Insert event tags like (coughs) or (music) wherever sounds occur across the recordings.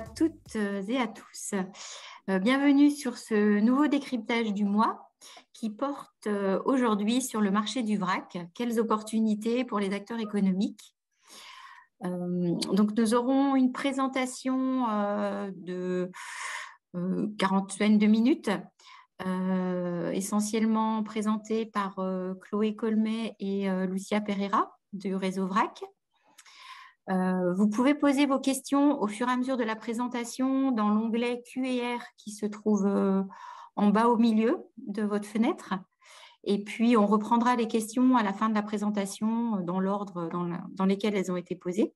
toutes et à tous. Euh, bienvenue sur ce nouveau décryptage du mois qui porte euh, aujourd'hui sur le marché du vrac. Quelles opportunités pour les acteurs économiques? Euh, Donc nous aurons une présentation de 40 de minutes essentiellement présentée par Chloé Colmet et Lucia Pereira du réseau VRAC. Euh, vous pouvez poser vos questions au fur et à mesure de la présentation dans l'onglet Q&R qui se trouve euh, en bas au milieu de votre fenêtre. Et puis, on reprendra les questions à la fin de la présentation dans l'ordre dans, dans, lesquels elles ont été posées.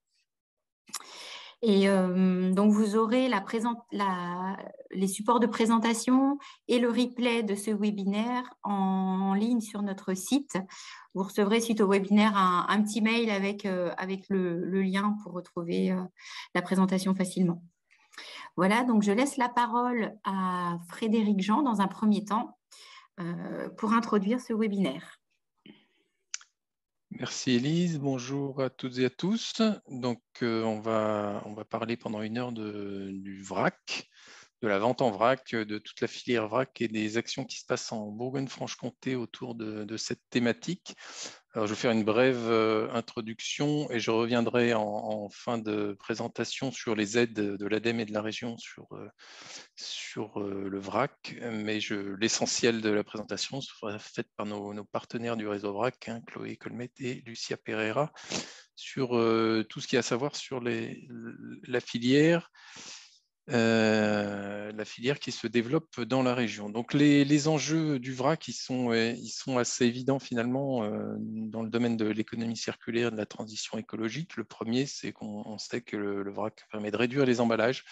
Et euh, donc, vous aurez la la, les supports de présentation et le replay de ce webinaire en, ligne sur notre site. Vous recevrez suite au webinaire un, petit mail avec, euh, avec le, lien pour retrouver euh, la présentation facilement. Voilà, donc je laisse la parole à Frédéric Jean dans un premier temps pour introduire ce webinaire. Merci Elise, bonjour à toutes et à tous. Donc euh, on, va, on va parler pendant une heure de, du vrac, de la vente en vrac, de toute la filière vrac et des actions qui se passent en Bourgogne-Franche-Comté autour de, cette thématique. Je vais faire une brève euh, introduction et je reviendrai en, fin de présentation sur les aides de l'ADEME et de la région sur, euh, sur euh, le VRAC. Mais l'essentiel de la présentation sera fait par nos, partenaires du réseau VRAC, hein, Chloé Colmet et Lucia Pereira, sur tout ce qu'il y a à savoir sur la filière euh, la filière qui se développe dans la région. Donc les, enjeux du vrac, ils sont, euh, sont assez évidents finalement euh, dans le domaine de l'économie circulaire, de la transition écologique. Le premier, c'est qu'on sait que le, vrac permet de réduire les emballages,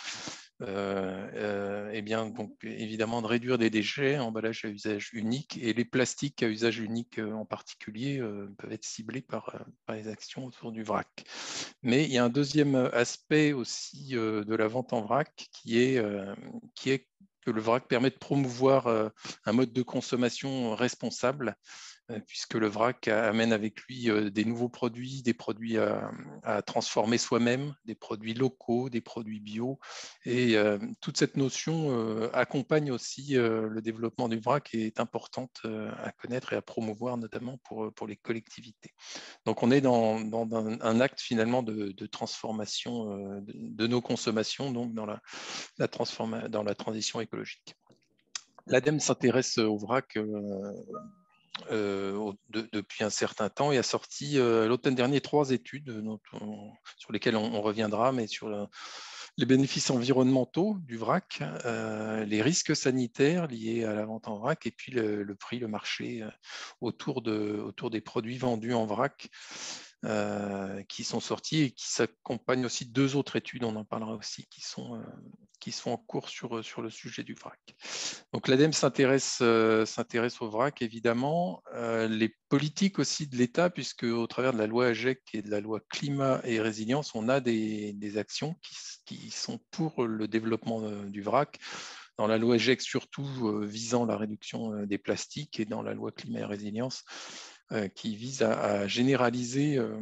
eh bien, donc, évidemment, de réduire des déchets, emballages à usage unique, et les plastiques à usage unique euh, en particulier peuvent être ciblés par, les actions autour du vrac. Mais il y a un deuxième aspect aussi de la vente en vrac qui est, qui est que le vrac permet de promouvoir un mode de consommation responsable euh, puisque le vrac amène avec lui euh, des nouveaux produits, des produits à, transformer soi-même, des produits locaux, des produits bio. Et euh, toute cette notion accompagne aussi le développement du vrac et est importante à connaître et à promouvoir, notamment pour, les collectivités. Donc on est dans, un, acte finalement de, transformation de, nos consommations, donc dans la, la, dans la transition écologique. L'ADEME s'intéresse au vrac euh, depuis un certain temps et a sorti euh, l'automne dernier trois études sur lesquelles on, reviendra, mais sur les bénéfices environnementaux du vrac, euh, les risques sanitaires liés à la vente en vrac et puis le, prix, le marché autour des produits vendus en vrac. Qui sont sortis et qui s'accompagnent aussi de deux autres études, on en parlera aussi, qui sont, qui sont en cours sur, sur le sujet du vrac. Donc l'ADEME s'intéresse euh, au vrac, évidemment, euh, les politiques aussi de l'État, puisque au travers de la loi AGEC et de la loi climat et résilience, on a des, des actions qui, qui, sont pour le développement euh, du vrac. Dans la loi AGEC, surtout visant la réduction des plastiques, et dans la loi climat et résilience, euh, qui vise à, généraliser euh,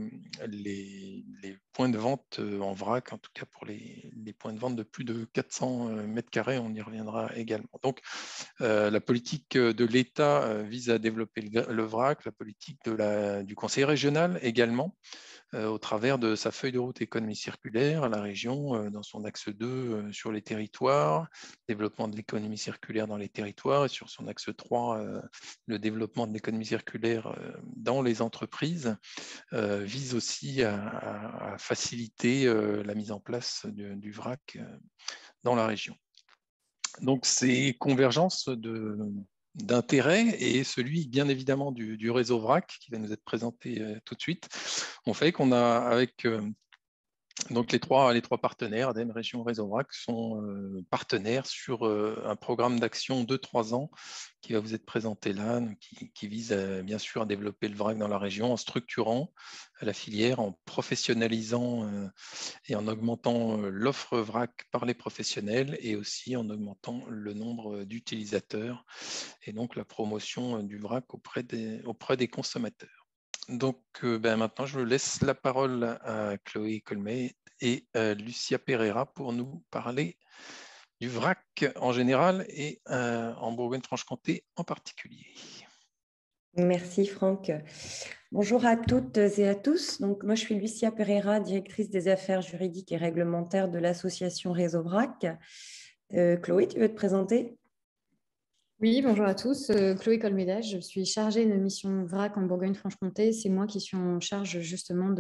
les, points de vente euh, en vrac, en tout cas pour les, points de vente de plus de 400 mètres carrés, on y reviendra également. Donc la politique de l'État vise à développer le, vrac, la politique du Conseil régional également, au travers de sa feuille de route économie circulaire, la région, dans son axe 2 sur les territoires, développement de l'économie circulaire dans les territoires, et sur son axe 3, le développement de l'économie circulaire dans les entreprises euh, vise aussi à, faciliter euh, la mise en place du, VRAC euh, dans la région. Donc ces convergences d'intérêt et celui bien évidemment du, réseau VRAC qui va nous être présenté tout de suite, ont fait qu'on a avec donc les trois, partenaires, ADEME, Région, Réseau VRAC, sont partenaires sur un programme d'action de trois ans qui va vous être présenté là, qui, vise bien sûr à développer le vrac dans la région en structurant la filière, en professionnalisant euh, et en augmentant euh, l'offre vrac par les professionnels et aussi en augmentant le nombre d'utilisateurs et donc la promotion euh, du vrac auprès des consommateurs. Donc ben, maintenant, je laisse la parole à Chloé Colmet et Lucia Pereira pour nous parler du vrac en général et en Bourgogne-Franche-Comté en particulier. Merci Franck. Bonjour à toutes et à tous. Donc, moi, je suis Lucia Pereira, directrice des affaires juridiques et réglementaires de l'association Réseau VRAC. Euh, Chloé, tu veux te présenter? Oui, bonjour à tous. Euh, Chloé Colmédage, je suis chargée de mission VRAC en Bourgogne-Franche-Comté. C'est moi qui suis en charge justement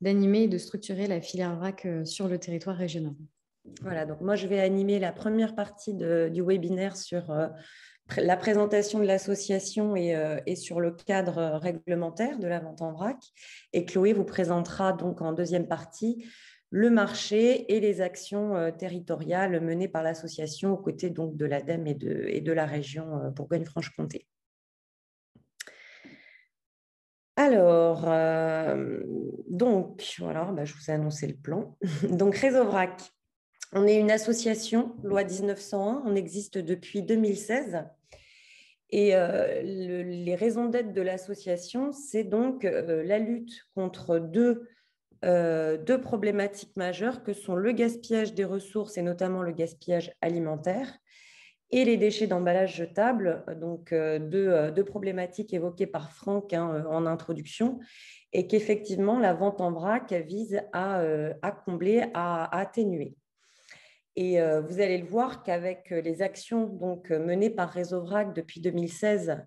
d'animer et de structurer la filière VRAC euh, sur le territoire régional. Voilà, donc moi, je vais animer la première partie du webinaire sur la présentation de l'association euh, est, sur le cadre réglementaire de la vente en vrac. Et Chloé vous présentera donc en deuxième partie le marché et les actions euh, territoriales menées par l'association aux côtés donc de l'ADEME et de, et de la région euh, Bourgogne-Franche-Comté. Alors, donc, voilà, bah, je vous ai annoncé le plan. (laughs) donc, Réseau VRAC, on est une association, loi 1901, on existe depuis 2016. Et euh, les raisons d'être de l'association, c'est donc euh, la lutte contre euh, deux, problématiques majeures que sont le gaspillage des ressources et notamment le gaspillage alimentaire et les déchets d'emballage jetable, donc deux, problématiques évoquées par Franck hein, en introduction, et qu'effectivement la vente en vrac vise à, combler, à atténuer. Et euh, vous allez le voir qu'avec euh, les actions donc, euh, menées par Réseau VRAC depuis 2016,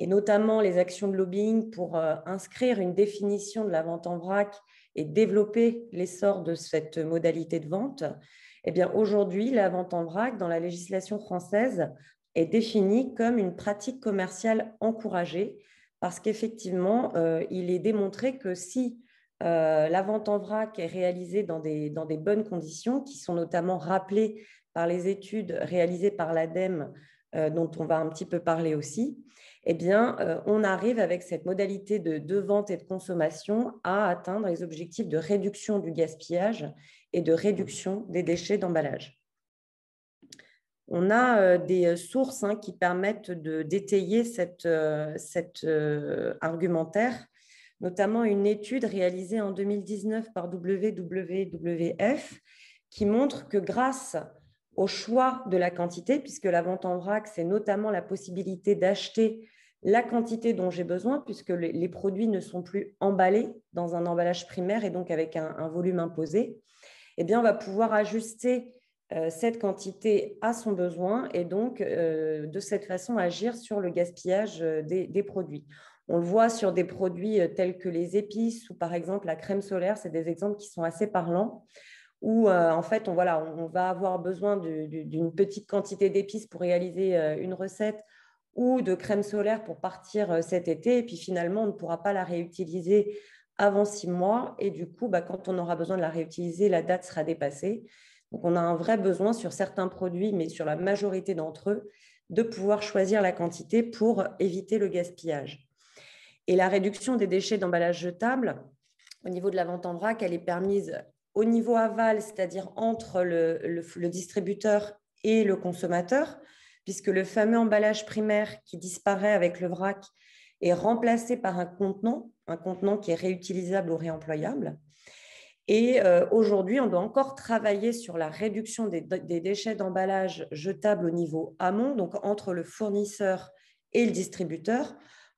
et notamment les actions de lobbying pour inscrire une définition de la vente en vrac et développer l'essor de cette modalité de vente, eh bien aujourd'hui, la vente en vrac dans la législation française est définie comme une pratique commerciale encouragée parce qu'effectivement, il est démontré que si euh, la vente en vrac est réalisée dans des, dans des, bonnes conditions, qui sont notamment rappelées par les études réalisées par l'ADEME, euh, dont on va un petit peu parler aussi. Eh bien, euh, on arrive avec cette modalité de, vente et de consommation à atteindre les objectifs de réduction du gaspillage et de réduction des déchets d'emballage. On a des sources hein, qui permettent de détailler cet argumentaire notamment une étude réalisée en 2019 par WWF qui montre que grâce au choix de la quantité, puisque la vente en vrac, c'est notamment la possibilité d'acheter la quantité dont j'ai besoin, puisque les produits ne sont plus emballés dans un emballage primaire et donc avec un, volume imposé, eh bien, on va pouvoir ajuster euh, cette quantité à son besoin et donc euh, de cette façon agir sur le gaspillage euh, des produits. On le voit sur des produits tels que les épices ou par exemple la crème solaire, c'est des exemples qui sont assez parlants où euh, en fait on, voilà, on va avoir besoin d'une petite quantité d'épices pour réaliser euh, une recette ou de crème solaire pour partir cet été et puis finalement on ne pourra pas la réutiliser avant six mois et du coup bah, quand on aura besoin de la réutiliser la date sera dépassée. Donc on a un vrai besoin sur certains produits mais sur la majorité d'entre eux de pouvoir choisir la quantité pour éviter le gaspillage. Et la réduction des déchets d'emballage jetable, au niveau de la vente en vrac, elle est permise au niveau aval, c'est-à-dire entre le, distributeur et le consommateur, puisque le fameux emballage primaire qui disparaît avec le vrac est remplacé par un contenant, un contenant qui est réutilisable ou réemployable. Et euh, aujourd'hui, on doit encore travailler sur la réduction des, des déchets d'emballage jetables au niveau amont, donc entre le fournisseur et le distributeur,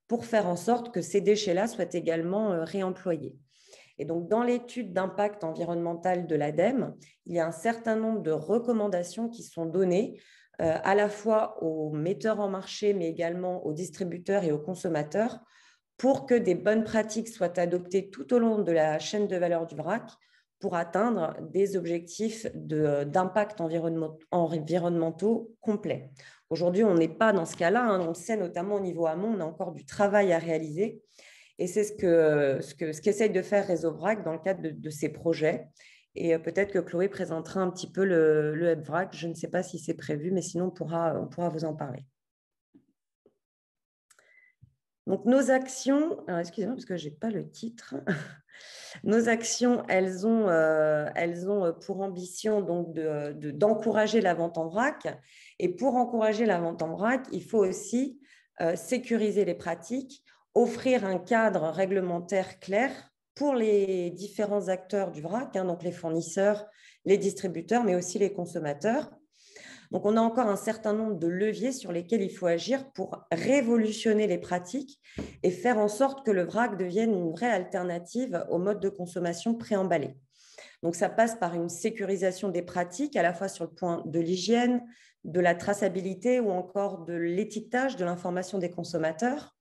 pour faire en sorte que ces déchets-là soient également euh, réemployés. Et donc, dans l'étude d'impact environnemental de l'ADEME, il y a un certain nombre de recommandations qui sont données euh, à la fois aux metteurs en marché, mais également aux distributeurs et aux consommateurs, pour que des bonnes pratiques soient adoptées tout au long de la chaîne de valeur du vrac pour atteindre des objectifs d'impact environnementaux complets. Aujourd'hui, on n'est pas dans ce cas-là. Hein. On le sait notamment au niveau amont, on a encore du travail à réaliser. Et c'est ce qu'essaye ce que, ce qu'essaye de faire Réseau VRAC dans le cadre de, ces projets. Et euh, peut-être que Chloé présentera un petit peu le, le VRAC. Je ne sais pas si c'est prévu, mais sinon, on pourra, on pourra vous en parler. Donc, nos actions, excusez-moi parce que je n'ai pas le titre. (laughs) Nos actions, elles ont, euh, elles ont pour ambition donc d'encourager de, la vente en vrac. Et pour encourager la vente en vrac, il faut aussi euh, sécuriser les pratiques, offrir un cadre réglementaire clair pour les différents acteurs du vrac, hein, donc les fournisseurs, les distributeurs, mais aussi les consommateurs. Donc, on a encore un certain nombre de leviers sur lesquels il faut agir pour révolutionner les pratiques et faire en sorte que le vrac devienne une vraie alternative au mode de consommation préemballé. Donc, ça passe par une sécurisation des pratiques, à la fois sur le point de l'hygiène, de la traçabilité ou encore de l'étiquetage de l'information des consommateurs.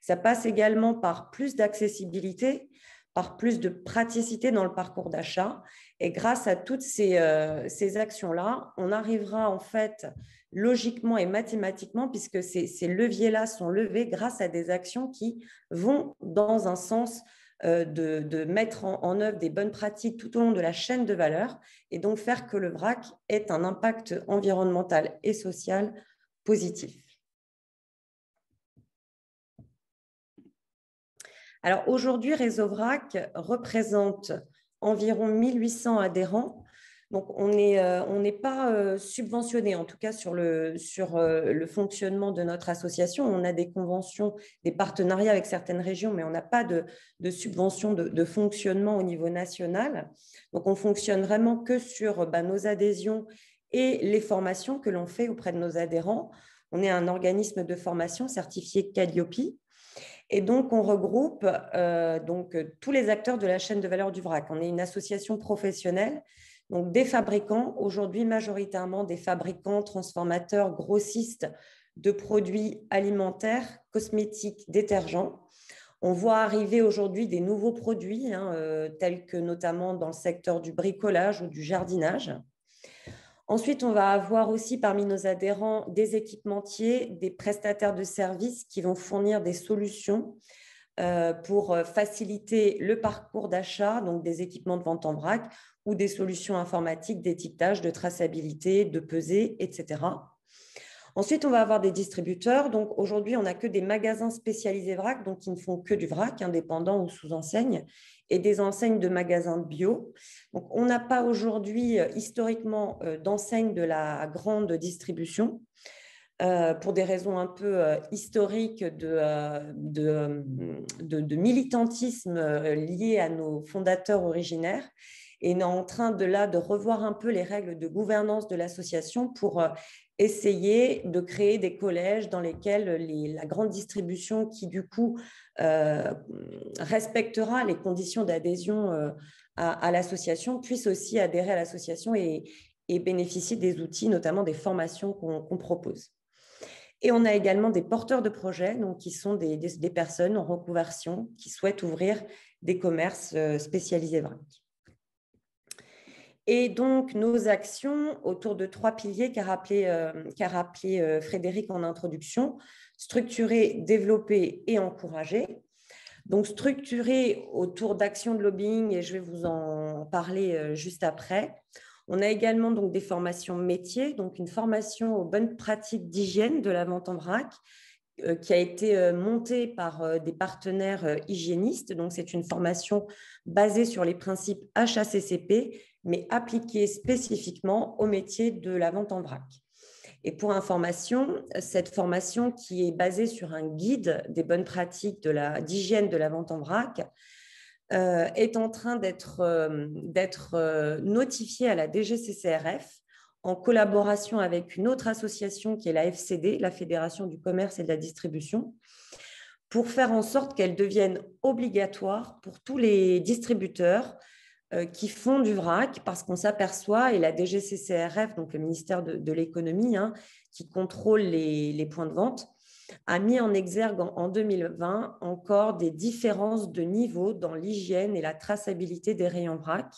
Ça passe également par plus d'accessibilité, par plus de praticité dans le parcours d'achat et grâce à toutes euh, ces, actions-là, on arrivera en fait logiquement et mathématiquement, puisque ces, leviers-là sont levés grâce à des actions qui vont dans un sens euh, de, mettre en, en, œuvre des bonnes pratiques tout au long de la chaîne de valeur et donc faire que le VRAC ait un impact environnemental et social positif. Alors aujourd'hui, Réseau VRAC représente environ 1800 adhérents. Donc, on n'est euh, pas euh, subventionné, en tout cas sur, euh, le fonctionnement de notre association. On a des conventions, des partenariats avec certaines régions, mais on n'a pas de, de subvention de, fonctionnement au niveau national. Donc, on fonctionne vraiment que sur bah, nos adhésions et les formations que l'on fait auprès de nos adhérents. On est un organisme de formation certifié Calliope. Et donc, on regroupe euh, donc, tous les acteurs de la chaîne de valeur du vrac. On est une association professionnelle, donc des fabricants, aujourd'hui majoritairement des fabricants, transformateurs, grossistes de produits alimentaires, cosmétiques, détergents. On voit arriver aujourd'hui des nouveaux produits, hein, euh, tels que notamment dans le secteur du bricolage ou du jardinage. Ensuite, on va avoir aussi parmi nos adhérents des équipementiers, des prestataires de services qui vont fournir des solutions euh, pour euh, faciliter le parcours d'achat, donc des équipements de vente en vrac ou des solutions informatiques d'étiquetage, de traçabilité, de pesée, etc. Ensuite, on va avoir des distributeurs. Donc aujourd'hui, on n'a que des magasins spécialisés vrac, donc qui ne font que du vrac, indépendant ou sous enseigne, et des enseignes de magasins bio. Donc on n'a pas aujourd'hui euh, historiquement euh, d'enseignes de la grande distribution. Euh, pour des raisons un peu historiques de, militantisme lié à nos fondateurs originaires. Et on est en train de là de revoir un peu les règles de gouvernance de l'association pour essayer de créer des collèges dans lesquels la grande distribution qui, du coup, euh, respectera les conditions d'adhésion euh, à, l'association puisse aussi adhérer à l'association et, bénéficier des outils, notamment des formations qu'on propose. Et on a également des porteurs de projets, qui sont des, personnes en reconversion qui souhaitent ouvrir des commerces euh, spécialisés. Et donc, nos actions autour de trois piliers qu'a rappelé, euh, rappelé euh, Frédéric en introduction, structurer, développer et encourager. Donc, structurer autour d'actions de lobbying, et je vais vous en parler euh, juste après. On a également donc des formations métiers, donc une formation aux bonnes pratiques d'hygiène de la vente en vrac, qui a été montée par des partenaires hygiénistes. Donc, c'est une formation basée sur les principes HACCP mais appliquée spécifiquement au métier de la vente en vrac. Et pour information, cette formation qui est basée sur un guide des bonnes pratiques d'hygiène de, la vente en vrac euh, est en train d'être euh, euh, notifiée à la DGCCRF en collaboration avec une autre association qui est la FCD, la Fédération du commerce et de la distribution, pour faire en sorte qu'elle devienne obligatoire pour tous les distributeurs euh, qui font du vrac parce qu'on s'aperçoit, et la DGCCRF, donc le ministère de, l'économie, hein, qui contrôle les, points de vente, a mis en exergue en, 2020 encore des différences de niveau dans l'hygiène et la traçabilité des rayons vrac.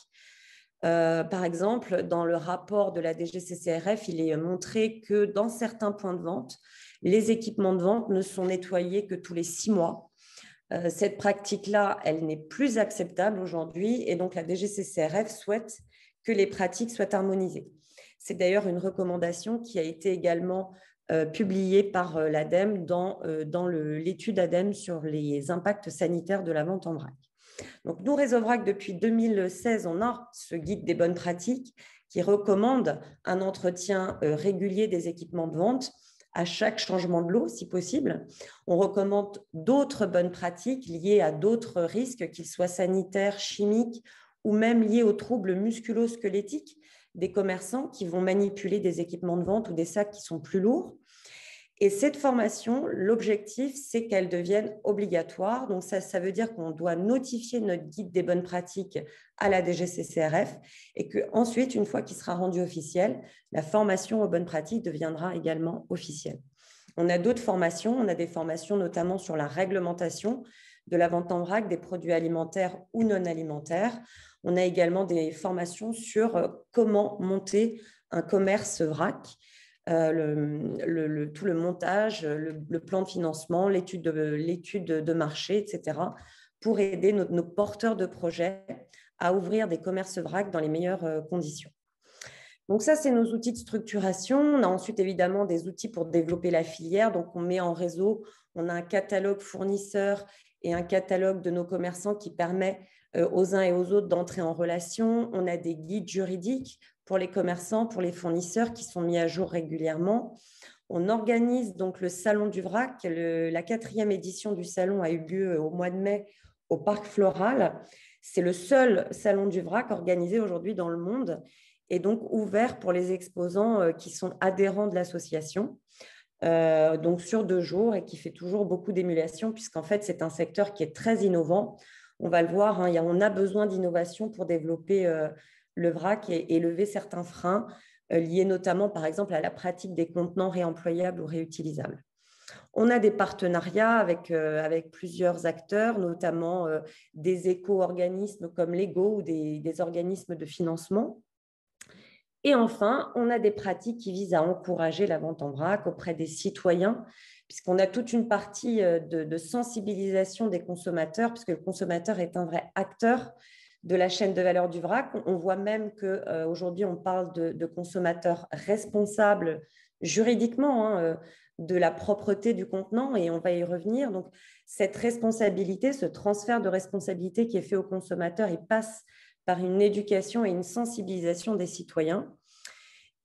Euh, par exemple, dans le rapport de la DGCCRF, il est montré que dans certains points de vente, les équipements de vente ne sont nettoyés que tous les six mois euh, cette pratique-là, elle n'est plus acceptable aujourd'hui et donc la DGCCRF souhaite que les pratiques soient harmonisées. C'est d'ailleurs une recommandation qui a été également euh, publiée par l'ADEME dans, dans l'étude ADEME sur les impacts sanitaires de la vente en vrac. Donc, nous, Réseau Vrac, depuis 2016, on a ce guide des bonnes pratiques qui recommande un entretien régulier des équipements de vente à chaque changement de l'eau, si possible. On recommande d'autres bonnes pratiques liées à d'autres risques, qu'ils soient sanitaires, chimiques ou même liés aux troubles musculo-squelettiques des commerçants qui vont manipuler des équipements de vente ou des sacs qui sont plus lourds. Et cette formation, l'objectif, c'est qu'elle devienne obligatoire. Donc, ça, ça veut dire qu'on doit notifier notre guide des bonnes pratiques à la DGCCRF et qu'ensuite, une fois qu'il sera rendu officiel, la formation aux bonnes pratiques deviendra également officielle. On a d'autres formations. On a des formations notamment sur la réglementation de la vente en vrac des produits alimentaires ou non alimentaires. On a également des formations sur euh, comment monter un commerce vrac euh, le, tout le montage, le, plan de financement, l'étude de, marché, etc., pour aider nos, porteurs de projets à ouvrir des commerces vrac dans les meilleures euh, conditions. Donc ça, c'est nos outils de structuration. On a ensuite évidemment des outils pour développer la filière. Donc on met en réseau, on a un catalogue fournisseur et un catalogue de nos commerçants qui permet euh, aux uns et aux autres d'entrer en relation. On a des guides juridiques pour les commerçants, pour les fournisseurs qui sont mis à jour régulièrement. On organise donc le Salon du Vrac. la quatrième édition du salon a eu lieu euh, au mois de mai au Parc Floral. C'est le seul salon du vrac organisé aujourd'hui dans le monde et donc ouvert pour les exposants euh, qui sont adhérents de l'association. Euh, donc sur deux jours et qui fait toujours beaucoup d'émulation puisqu'en fait c'est un secteur qui est très innovant. On va le voir, hein, on a besoin d'innovation pour développer le vrac et, lever certains freins euh, liés notamment, par exemple, à la pratique des contenants réemployables ou réutilisables. On a des partenariats avec, euh, avec plusieurs acteurs, notamment euh, des éco-organismes comme l'EGO ou des, organismes de financement. Et enfin, on a des pratiques qui visent à encourager la vente en vrac auprès des citoyens, puisqu'on a toute une partie de, de, sensibilisation des consommateurs, puisque le consommateur est un vrai acteur de la chaîne de valeur du vrac. On voit même qu'aujourd'hui, euh, on parle de, consommateurs responsables juridiquement hein, euh, de la propreté du contenant et on va y revenir. Donc, cette responsabilité, ce transfert de responsabilité qui est fait aux consommateurs, il passe par une éducation et une sensibilisation des citoyens.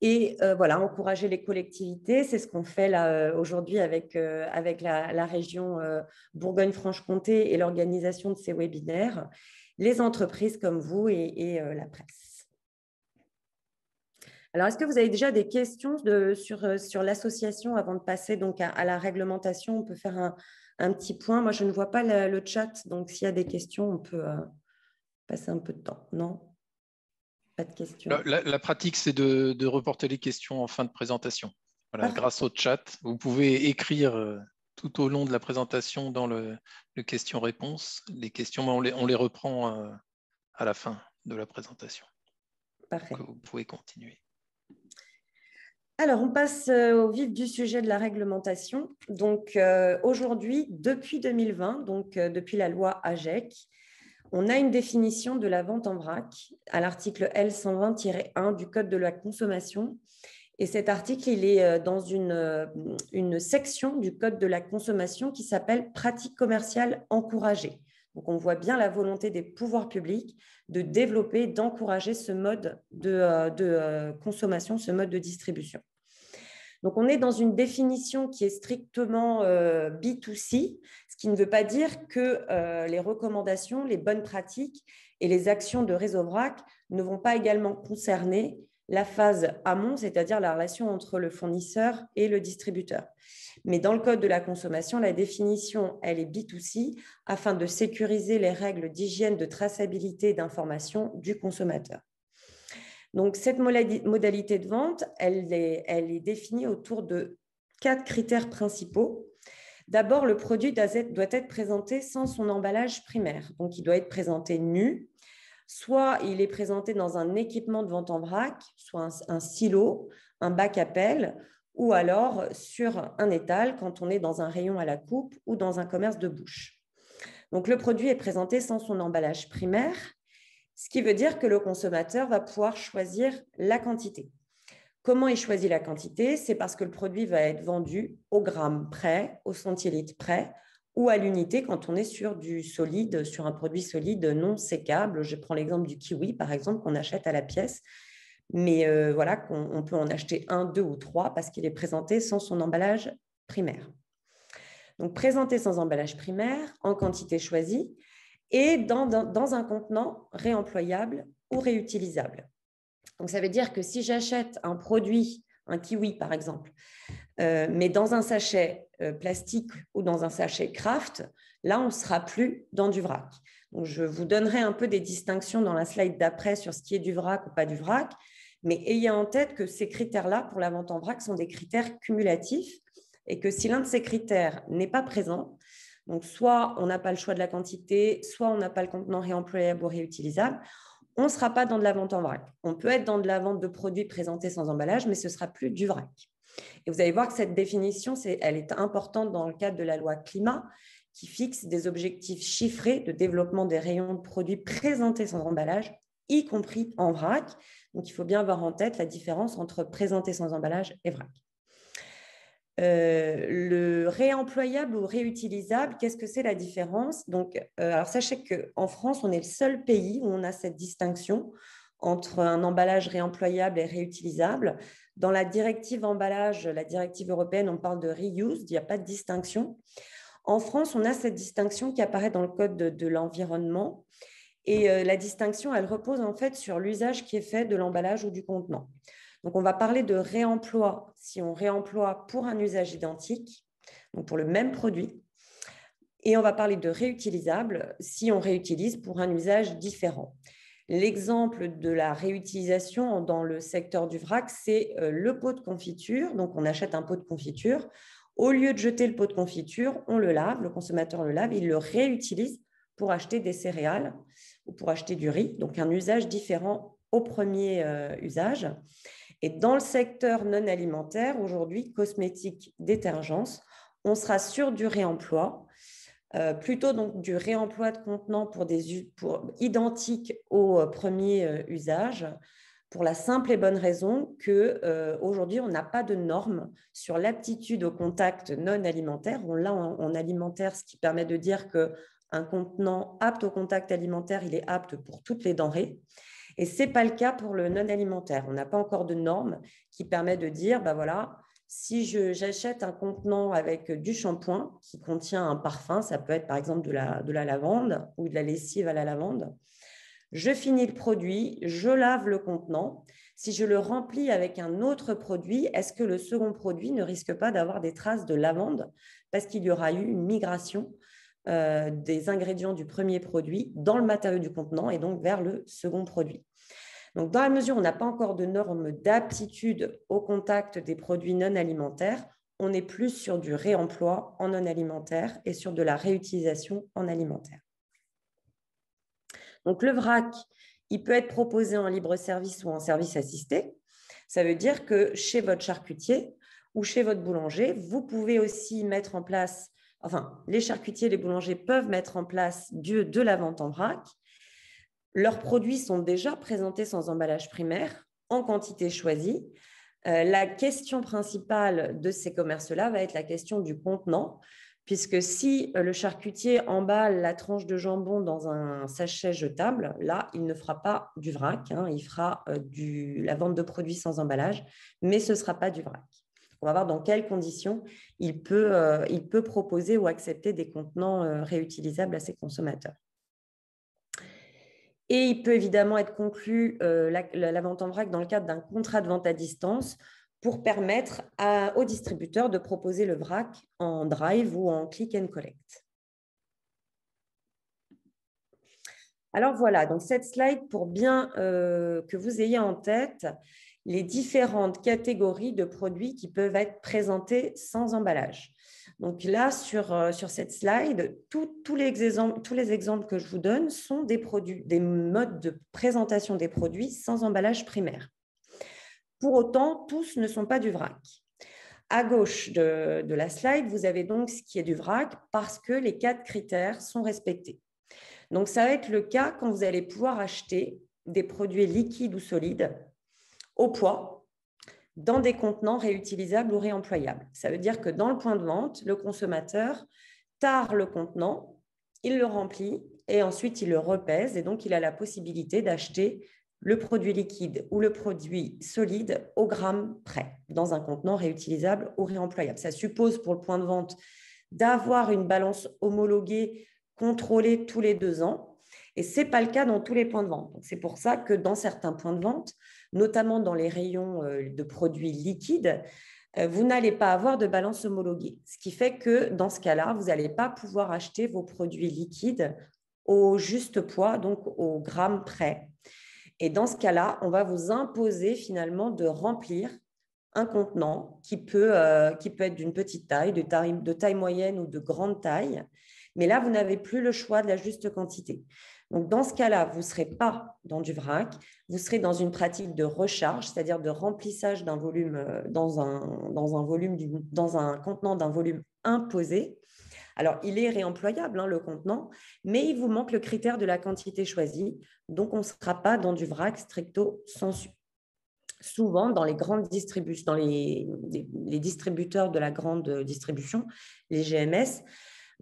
Et euh, voilà, encourager les collectivités, c'est ce qu'on fait là aujourd'hui avec, la région Bourgogne-Franche-Comté et l'organisation de ces webinaires les entreprises comme vous et, euh, la presse. Alors, est-ce que vous avez déjà des questions sur, euh, sur l'association avant de passer donc à, la réglementation? On peut faire un, petit point. Moi, je ne vois pas le chat, donc s'il y a des questions, on peut euh, passer un peu de temps. Non? Pas de questions. La, pratique, c'est de, reporter les questions en fin de présentation. Voilà, grâce au chat, vous pouvez écrire tout au long de la présentation dans le, question-réponse. Les questions, on les, on les reprend euh, à la fin de la présentation. Parfait. vous pouvez continuer. Alors, on passe euh, au vif du sujet de la réglementation. Donc, euh, aujourd'hui, depuis 2020, donc depuis la loi AGEC, on a une définition de la vente en vrac à l'article L120-1 du Code de la consommation et cet article, il est euh, dans une, euh, une section du Code de la consommation qui s'appelle Pratiques commerciales encouragées. Donc, on voit bien la volonté des pouvoirs publics de développer, d'encourager ce mode de, euh, consommation, ce mode de distribution. Donc, on est dans une définition qui est strictement B2C, ce qui ne veut pas dire que les recommandations, les bonnes pratiques et les actions de réseau VRAC ne vont pas également concerner la phase amont, c'est-à-dire la relation entre le fournisseur et le distributeur. Mais dans le code de la consommation, la définition, elle est B2C afin de sécuriser les règles d'hygiène, de traçabilité et d'information du consommateur. Donc, cette modalité de vente, elle est, elle est définie autour de quatre critères principaux. D'abord, le produit doit être présenté sans son emballage primaire. Donc, il doit être présenté nu, Soit il est présenté dans un équipement de vente en vrac, soit un, silo, un bac à pelle, ou alors sur un étal quand on est dans un rayon à la coupe ou dans un commerce de bouche. Donc le produit est présenté sans son emballage primaire, ce qui veut dire que le consommateur va pouvoir choisir la quantité. Comment il choisit la quantité? C'est parce que le produit va être vendu au gramme près, au centilitre près, ou à l'unité quand on est sur du solide, sur un produit solide non sécable. Je prends l'exemple du kiwi, par exemple, qu'on achète à la pièce, mais euh, voilà qu'on peut en acheter un, deux ou trois parce qu'il est présenté sans son emballage primaire. Donc présenté sans emballage primaire, en quantité choisie, et dans, dans un contenant réemployable ou réutilisable. Donc ça veut dire que si j'achète un produit, un kiwi par exemple, euh, mais dans un sachet euh, plastique ou dans un sachet craft, là, on ne sera plus dans du vrac. Je vous donnerai un peu des distinctions dans la slide d'après sur ce qui est du vrac ou pas du vrac, mais ayez en tête que ces critères-là pour la vente en vrac sont des critères cumulatifs et que si l'un de ces critères n'est pas présent, donc soit on n'a pas le choix de la quantité, soit on n'a pas le contenant réemployable ou réutilisable, on ne sera pas dans de la vente en vrac. On peut être dans de la vente de produits présentés sans emballage, mais ce ne sera plus du vrac. Et vous allez voir que cette définition, elle est importante dans le cadre de la loi climat qui fixe des objectifs chiffrés de développement des rayons de produits présentés sans emballage, y compris en vrac. Donc, il faut bien avoir en tête la différence entre présenté sans emballage et vrac. Euh, le réemployable ou réutilisable, qu'est-ce que c'est la différence? Donc, euh, alors sachez qu'en France, on est le seul pays où on a cette distinction entre un emballage réemployable et réutilisable. Dans la directive emballage, la directive européenne, on parle de reuse, il n'y a pas de distinction. En France, on a cette distinction qui apparaît dans le code de, l'environnement. Et euh, la distinction, elle repose en fait sur l'usage qui est fait de l'emballage ou du contenant. Donc, on va parler de réemploi si on réemploie pour un usage identique, donc pour le même produit. Et on va parler de réutilisable si on réutilise pour un usage différent. L'exemple de la réutilisation dans le secteur du vrac, c'est euh, le pot de confiture. Donc, on achète un pot de confiture. Au lieu de jeter le pot de confiture, on le lave, le consommateur le lave, il le réutilise pour acheter des céréales ou pour acheter du riz. Donc, un usage différent au premier euh, usage. Et dans le secteur non alimentaire, aujourd'hui, cosmétiques, détergence, on sera sur du réemploi euh, plutôt donc du réemploi de contenants pour des pour, identiques au euh, premier euh, usage, pour la simple et bonne raison que aujourd'hui on n'a pas de normes sur l'aptitude au contact non alimentaire. On l'a en, alimentaire, ce qui permet de dire que un contenant apte au contact alimentaire, il est apte pour toutes les denrées. Et ce n'est pas le cas pour le non alimentaire. On n'a pas encore de normes qui permettent de dire, bah voilà, si j'achète un contenant avec du shampoing qui contient un parfum, ça peut être par exemple de la, de la lavande ou de la lessive à la lavande, je finis le produit, je lave le contenant. Si je le remplis avec un autre produit, est-ce que le second produit ne risque pas d'avoir des traces de lavande parce qu'il y aura eu une migration euh, des ingrédients du premier produit dans le matériau du contenant et donc vers le second produit? Dans la mesure où on n'a pas encore de normes d'aptitude au contact des produits non alimentaires, on est plus sur du réemploi en non alimentaire et sur de la réutilisation en alimentaire. Donc, le vrac, il peut être proposé en libre service ou en service assisté. Ça veut dire que chez votre charcutier ou chez votre boulanger, vous pouvez aussi mettre en place, enfin, les charcutiers et les boulangers peuvent mettre en place de la vente en vrac leurs produits sont déjà présentés sans emballage primaire, en quantité choisie. Euh, la question principale de ces commerces-là va être la question du contenant, puisque si euh, le charcutier emballe la tranche de jambon dans un sachet jetable, là, il ne fera pas du vrac, hein, il fera euh, la vente de produits sans emballage, mais ce ne sera pas du vrac. On va voir dans quelles conditions il peut, il peut proposer ou accepter des contenants réutilisables à ses consommateurs. Et il peut évidemment être conclu euh, la, vente en vrac dans le cadre d'un contrat de vente à distance pour permettre aux distributeurs de proposer le vrac en drive ou en click and collect. Alors voilà, donc cette slide pour bien euh, que vous ayez en tête les différentes catégories de produits qui peuvent être présentés sans emballage. Donc là, sur, euh, cette slide, tous, les exemples, tous les exemples que je vous donne sont des, produits, des modes de présentation des produits sans emballage primaire. Pour autant, tous ne sont pas du vrac. À gauche de, de, la slide, vous avez donc ce qui est du vrac parce que les quatre critères sont respectés. Donc, ça va être le cas quand vous allez pouvoir acheter des produits liquides ou solides au poids dans des contenants réutilisables ou réemployables. Ça veut dire que dans le point de vente, le consommateur tare le contenant, il le remplit et ensuite il le repèse et donc il a la possibilité d'acheter le produit liquide ou le produit solide au gramme près, dans un contenant réutilisable ou réemployable. Ça suppose pour le point de vente d'avoir une balance homologuée contrôlée tous les deux ans. Et ce n'est pas le cas dans tous les points de vente. C'est pour ça que dans certains points de vente, notamment dans les rayons euh, de produits liquides, euh, vous n'allez pas avoir de balance homologuée. Ce qui fait que dans ce cas-là, vous n'allez pas pouvoir acheter vos produits liquides au juste poids, donc au gramme près. Et dans ce cas-là, on va vous imposer finalement de remplir un contenant qui peut, euh, qui peut être d'une petite taille de, taille, de taille moyenne ou de grande taille. Mais là, vous n'avez plus le choix de la juste quantité. Donc, dans ce cas-là, vous ne serez pas dans du vrac, vous serez dans une pratique de recharge, c'est-à-dire de remplissage d'un volume euh, dans un, volume dans un contenant d'un volume imposé. Alors, il est réemployable, hein, le contenant, mais il vous manque le critère de la quantité choisie. Donc, on ne sera pas dans du vrac stricto sensu. Souvent, dans les grandes distributions, dans les, distributeurs de la grande distribution, les GMS,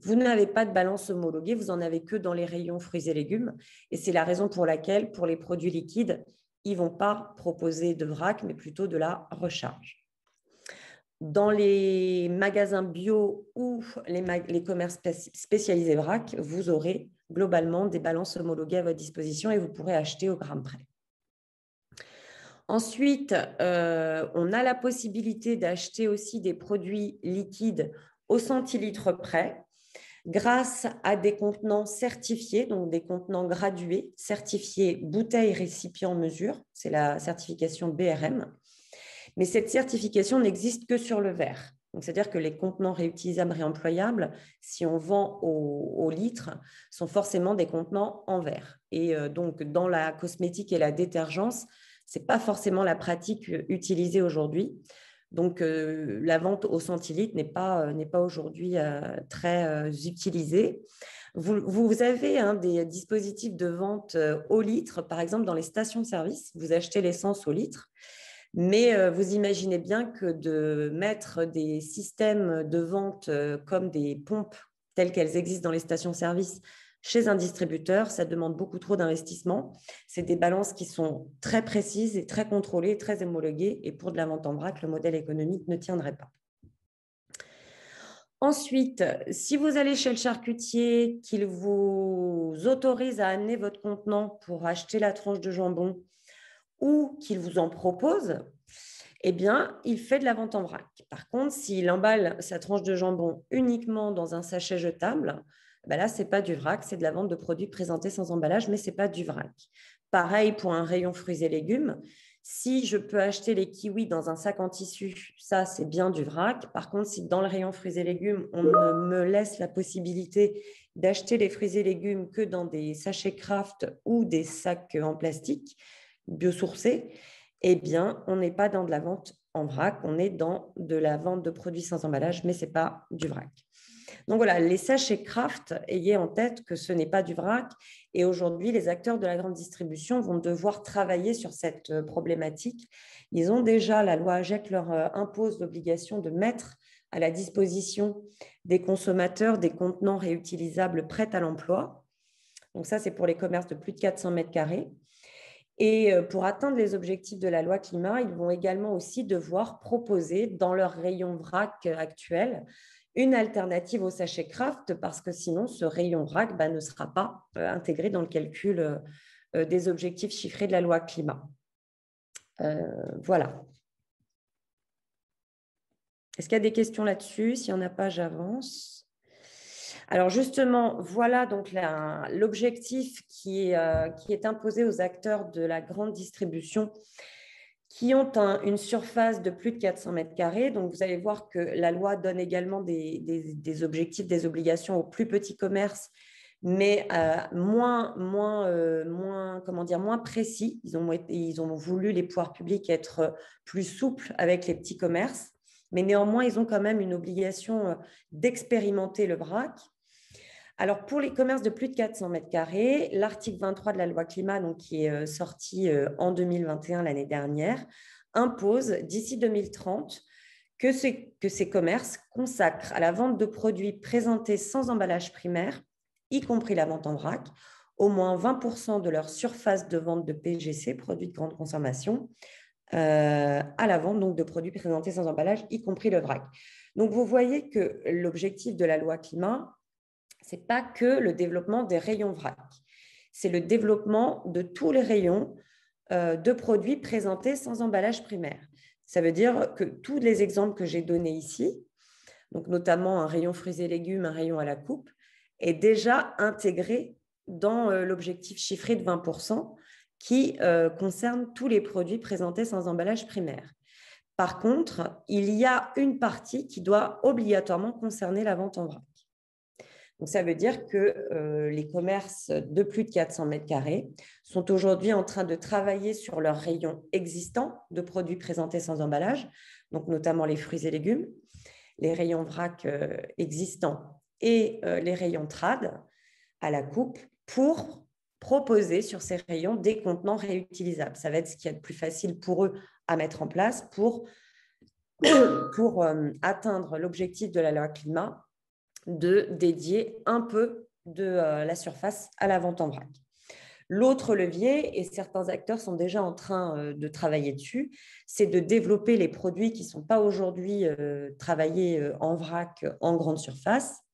vous n'avez pas de balance homologuée, vous en avez que dans les rayons fruits et légumes. Et c'est la raison pour laquelle, pour les produits liquides, ils ne vont pas proposer de vrac, mais plutôt de la recharge. Dans les magasins bio ou les, commerces spécialisés vrac, vous aurez globalement des balances homologuées à votre disposition et vous pourrez acheter au gramme près. Ensuite, euh, on a la possibilité d'acheter aussi des produits liquides au centilitre près grâce à des contenants certifiés, donc des contenants gradués, certifiés bouteilles récipient mesure, c'est la certification BRM. Mais cette certification n'existe que sur le verre. C'est-à-dire que les contenants réutilisables, réemployables, si on vend au, litre, sont forcément des contenants en verre. Et euh, donc, dans la cosmétique et la détergence, ce n'est pas forcément la pratique utilisée aujourd'hui. Donc, euh, la vente au centilitre n'est pas, euh, aujourd'hui très utilisée. Vous, avez hein, des dispositifs de vente au litre, par exemple dans les stations de service. Vous achetez l'essence au litre mais euh, vous imaginez bien que de mettre des systèmes de vente euh, comme des pompes telles qu'elles existent dans les stations-service chez un distributeur, ça demande beaucoup trop d'investissement. C'est des balances qui sont très précises et très contrôlées, très homologuées. Et pour de la vente en vrac, le modèle économique ne tiendrait pas. Ensuite, si vous allez chez le charcutier, qu'il vous autorise à amener votre contenant pour acheter la tranche de jambon, ou qu'il vous en propose, eh bien, il fait de la vente en vrac. Par contre, s'il emballe sa tranche de jambon uniquement dans un sachet jetable, ben là, ce n'est pas du vrac, c'est de la vente de produits présentés sans emballage, mais ce n'est pas du vrac. Pareil pour un rayon fruits et légumes. Si je peux acheter les kiwis dans un sac en tissu, ça, c'est bien du vrac. Par contre, si dans le rayon fruits et légumes, on me laisse la possibilité d'acheter les fruits et légumes que dans des sachets craft ou des sacs en plastique, biosourcés, eh bien, on n'est pas dans de la vente en vrac, on est dans de la vente de produits sans emballage, mais ce n'est pas du vrac. Donc voilà, les sachets craft, ayez en tête que ce n'est pas du vrac. Et aujourd'hui, les acteurs de la grande distribution vont devoir travailler sur cette euh, problématique. Ils ont déjà, la loi AGEC leur euh, impose l'obligation de mettre à la disposition des consommateurs des contenants réutilisables prêts à l'emploi. Donc ça, c'est pour les commerces de plus de 400 mètres carrés. Et euh, pour atteindre les objectifs de la loi climat, ils vont également aussi devoir proposer dans leur rayon vrac actuel une alternative au sachet craft parce que sinon ce rayon vrac bah, ne sera pas euh, intégré dans le calcul euh, des objectifs chiffrés de la loi climat. voilà. Est-ce qu'il y a des questions là-dessus? S'il n'y en a pas, j'avance. Alors justement, voilà donc l'objectif euh, qui, est imposé aux acteurs de la grande distribution qui ont une surface de plus de 400 mètres carrés. Donc, vous allez voir que la loi donne également des, objectifs, des obligations aux plus petits commerces, mais euh, euh, moins, comment dire, moins précis. Ils ont, voulu, les pouvoirs publics, être plus souples avec les petits commerces, mais néanmoins, ils ont quand même une obligation d'expérimenter le vrac alors, pour les commerces de plus de 400 mètres carrés, l'article 23 de la loi climat, qui est euh, sorti euh, en 2021, l'année dernière, impose d'ici 2030 que, que ces commerces consacrent à la vente de produits présentés sans emballage primaire, y compris la vente en vrac, au moins 20% de leur surface de vente de PGC, produits de grande consommation, euh, à la vente donc de produits présentés sans emballage, y compris le vrac. Donc vous voyez que l'objectif de la loi climat, c'est pas que le développement des rayons vrac, c'est le développement de tous les rayons euh, de produits présentés sans emballage primaire. Ça veut dire que tous les exemples que j'ai donnés ici, donc notamment un rayon fruits et légumes, un rayon à la coupe, est déjà intégré dans euh, l'objectif chiffré de 20% qui euh, concerne tous les produits présentés sans emballage primaire. Par contre, il y a une partie qui doit obligatoirement concerner la vente en vrac. Donc, ça veut dire que euh, les commerces de plus de 400 mètres carrés sont aujourd'hui en train de travailler sur leurs rayons existants de produits présentés sans emballage, donc notamment les fruits et légumes, les rayons vrac existants et les rayons trad à la coupe pour proposer sur ces rayons des contenants réutilisables. Ça va être ce qui est le plus facile pour eux à mettre en place pour, (coughs) euh, atteindre l'objectif de la loi climat de dédier un peu de euh, la surface à la vente en vrac. L'autre levier, et certains acteurs sont déjà en train euh, de travailler dessus, c'est de développer les produits qui ne sont pas aujourd'hui travaillés en vrac en grande surface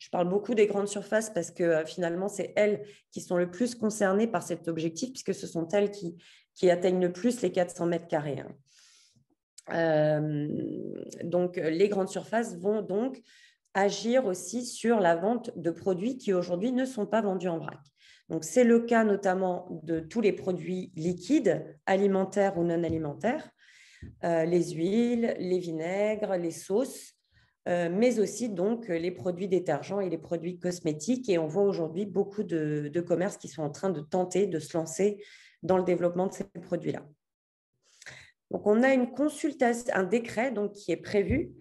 je parle beaucoup des grandes surfaces parce que euh, finalement, c'est elles qui sont le plus concernées par cet objectif, puisque ce sont elles qui, atteignent le plus les 400 mètres carrés. Hein. Euh, donc, les grandes surfaces vont donc agir aussi sur la vente de produits qui aujourd'hui ne sont pas vendus en vrac. Donc, c'est le cas notamment de tous les produits liquides, alimentaires ou non alimentaires, euh, les huiles, les vinaigres, les sauces, euh, mais aussi donc les produits détergents et les produits cosmétiques. Et on voit aujourd'hui beaucoup de, commerces qui sont en train de tenter de se lancer dans le développement de ces produits-là. Donc, on a une consultation, un décret donc, qui est prévu,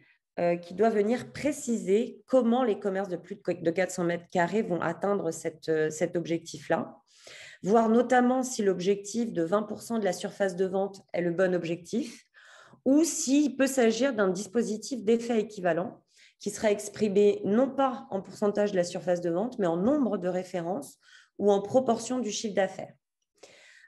qui doit venir préciser comment les commerces de plus de 400 mètres carrés vont atteindre euh, cet objectif-là, voir notamment si l'objectif de 20% de la surface de vente est le bon objectif, ou s'il peut s'agir d'un dispositif d'effet équivalent qui sera exprimé non pas en pourcentage de la surface de vente, mais en nombre de références ou en proportion du chiffre d'affaires.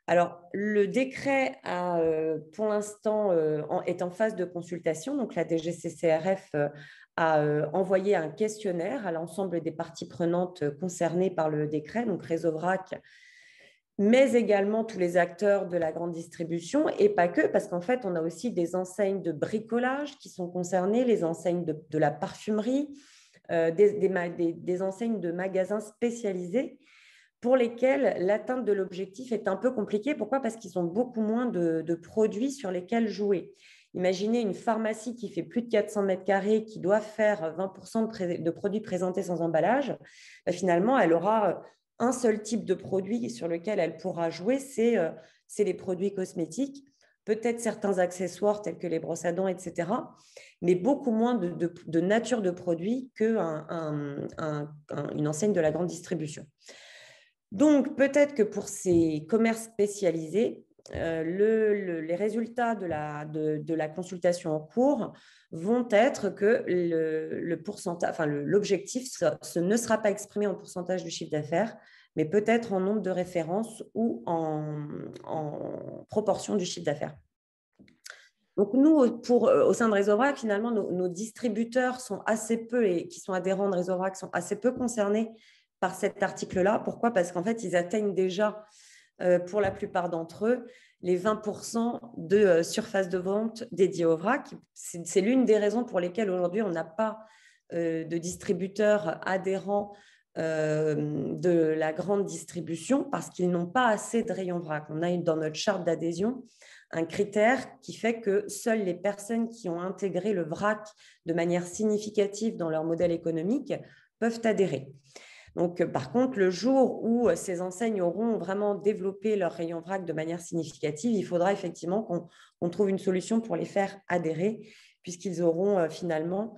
Alors, le décret euh, pour l'instant euh, est en phase de consultation. Donc, la DGCCRF euh, a envoyé un questionnaire à l'ensemble des parties prenantes concernées par le décret, donc Réseau VRAC, mais également tous les acteurs de la grande distribution, et pas que, parce qu'en fait, on a aussi des enseignes de bricolage qui sont concernées, les enseignes de, la parfumerie, des, enseignes de magasins spécialisés pour lesquels l'atteinte de l'objectif est un peu compliquée. Pourquoi? Parce qu'ils ont beaucoup moins de, produits sur lesquels jouer. Imaginez une pharmacie qui fait plus de 400 mètres carrés, qui doit faire 20% de, produits présentés sans emballage. Bah, finalement, elle aura un seul type de produit sur lequel elle pourra jouer, c'est euh, les produits cosmétiques, peut-être certains accessoires tels que les brosses à dents, etc., mais beaucoup moins de, nature de produits qu'une une enseigne de la grande distribution. Donc, peut-être que pour ces commerces spécialisés, euh, les résultats de la, consultation en cours vont être que l'objectif ne sera pas exprimé en pourcentage du chiffre d'affaires, mais peut-être en nombre de références ou en, proportion du chiffre d'affaires. Donc nous, pour, euh, au sein de Réseau finalement, nos, distributeurs sont assez peu et qui sont adhérents de Réseau sont assez peu concernés par cet article-là. Pourquoi? Parce qu'en fait, ils atteignent déjà, euh, pour la plupart d'entre eux, les 20% de euh, surface de vente dédiée au vrac. C'est l'une des raisons pour lesquelles aujourd'hui, on n'a pas de distributeurs adhérents de la grande distribution parce qu'ils n'ont pas assez de rayons vrac. On a dans notre charte d'adhésion un critère qui fait que seules les personnes qui ont intégré le vrac de manière significative dans leur modèle économique peuvent adhérer. Donc, par contre, le jour où ces enseignes auront vraiment développé leur rayon vrac de manière significative, il faudra effectivement qu'on trouve une solution pour les faire adhérer, puisqu'ils auront euh, finalement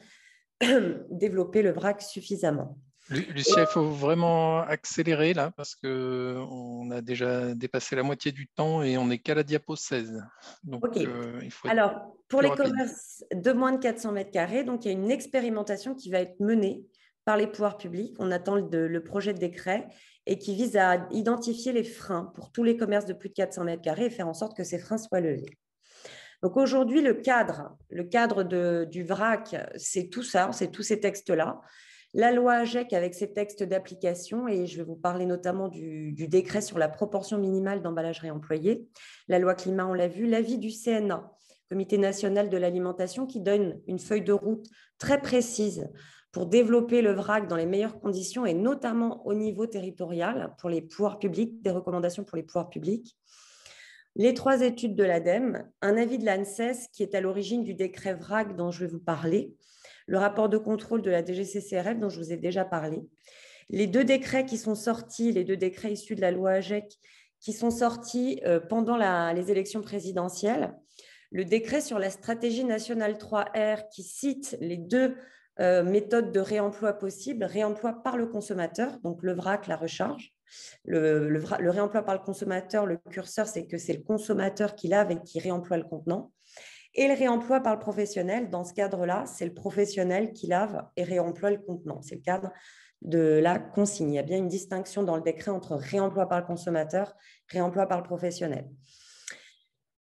(clears throat) développé le vrac suffisamment. Lucia, il faut vraiment accélérer là parce qu'on a déjà dépassé la moitié du temps et on n'est qu'à la diapo 16. Donc, euh, il faut Alors, pour les commerces de moins de 400 mètres carrés, donc il y a une expérimentation qui va être menée par les pouvoirs publics. On attend le, projet de décret et qui vise à identifier les freins pour tous les commerces de plus de 400 mètres carrés et faire en sorte que ces freins soient levés. Donc aujourd'hui, le cadre, le cadre du VRAC, c'est tout ça, c'est tous ces textes-là. La loi AGEC avec ses textes d'application, et je vais vous parler notamment du, décret sur la proportion minimale d'emballage réemployé. La loi climat, on l'a vu. L'avis du CNA, Comité national de l'alimentation, qui donne une feuille de route très précise pour développer le VRAC dans les meilleures conditions et notamment au niveau territorial pour les pouvoirs publics, des recommandations pour les pouvoirs publics. Les trois études de l'ADEME, un avis de l'ANSES qui est à l'origine du décret VRAC dont je vais vous parler, le rapport de contrôle de la DGCCRF dont je vous ai déjà parlé, les deux décrets qui sont sortis, les deux décrets issus de la loi AGEC qui sont sortis euh, pendant les élections présidentielles, le décret sur la stratégie nationale 3R qui cite les deux euh, méthode de réemploi possible, réemploi par le consommateur, donc le vrac, la recharge. Le, le, réemploi par le consommateur, le curseur, c'est que c'est le consommateur qui lave et qui réemploie le contenant. Et le réemploi par le professionnel, dans ce cadre-là, c'est le professionnel qui lave et réemploie le contenant. C'est le cadre de la consigne. Il y a bien une distinction dans le décret entre réemploi par le consommateur, réemploi par le professionnel.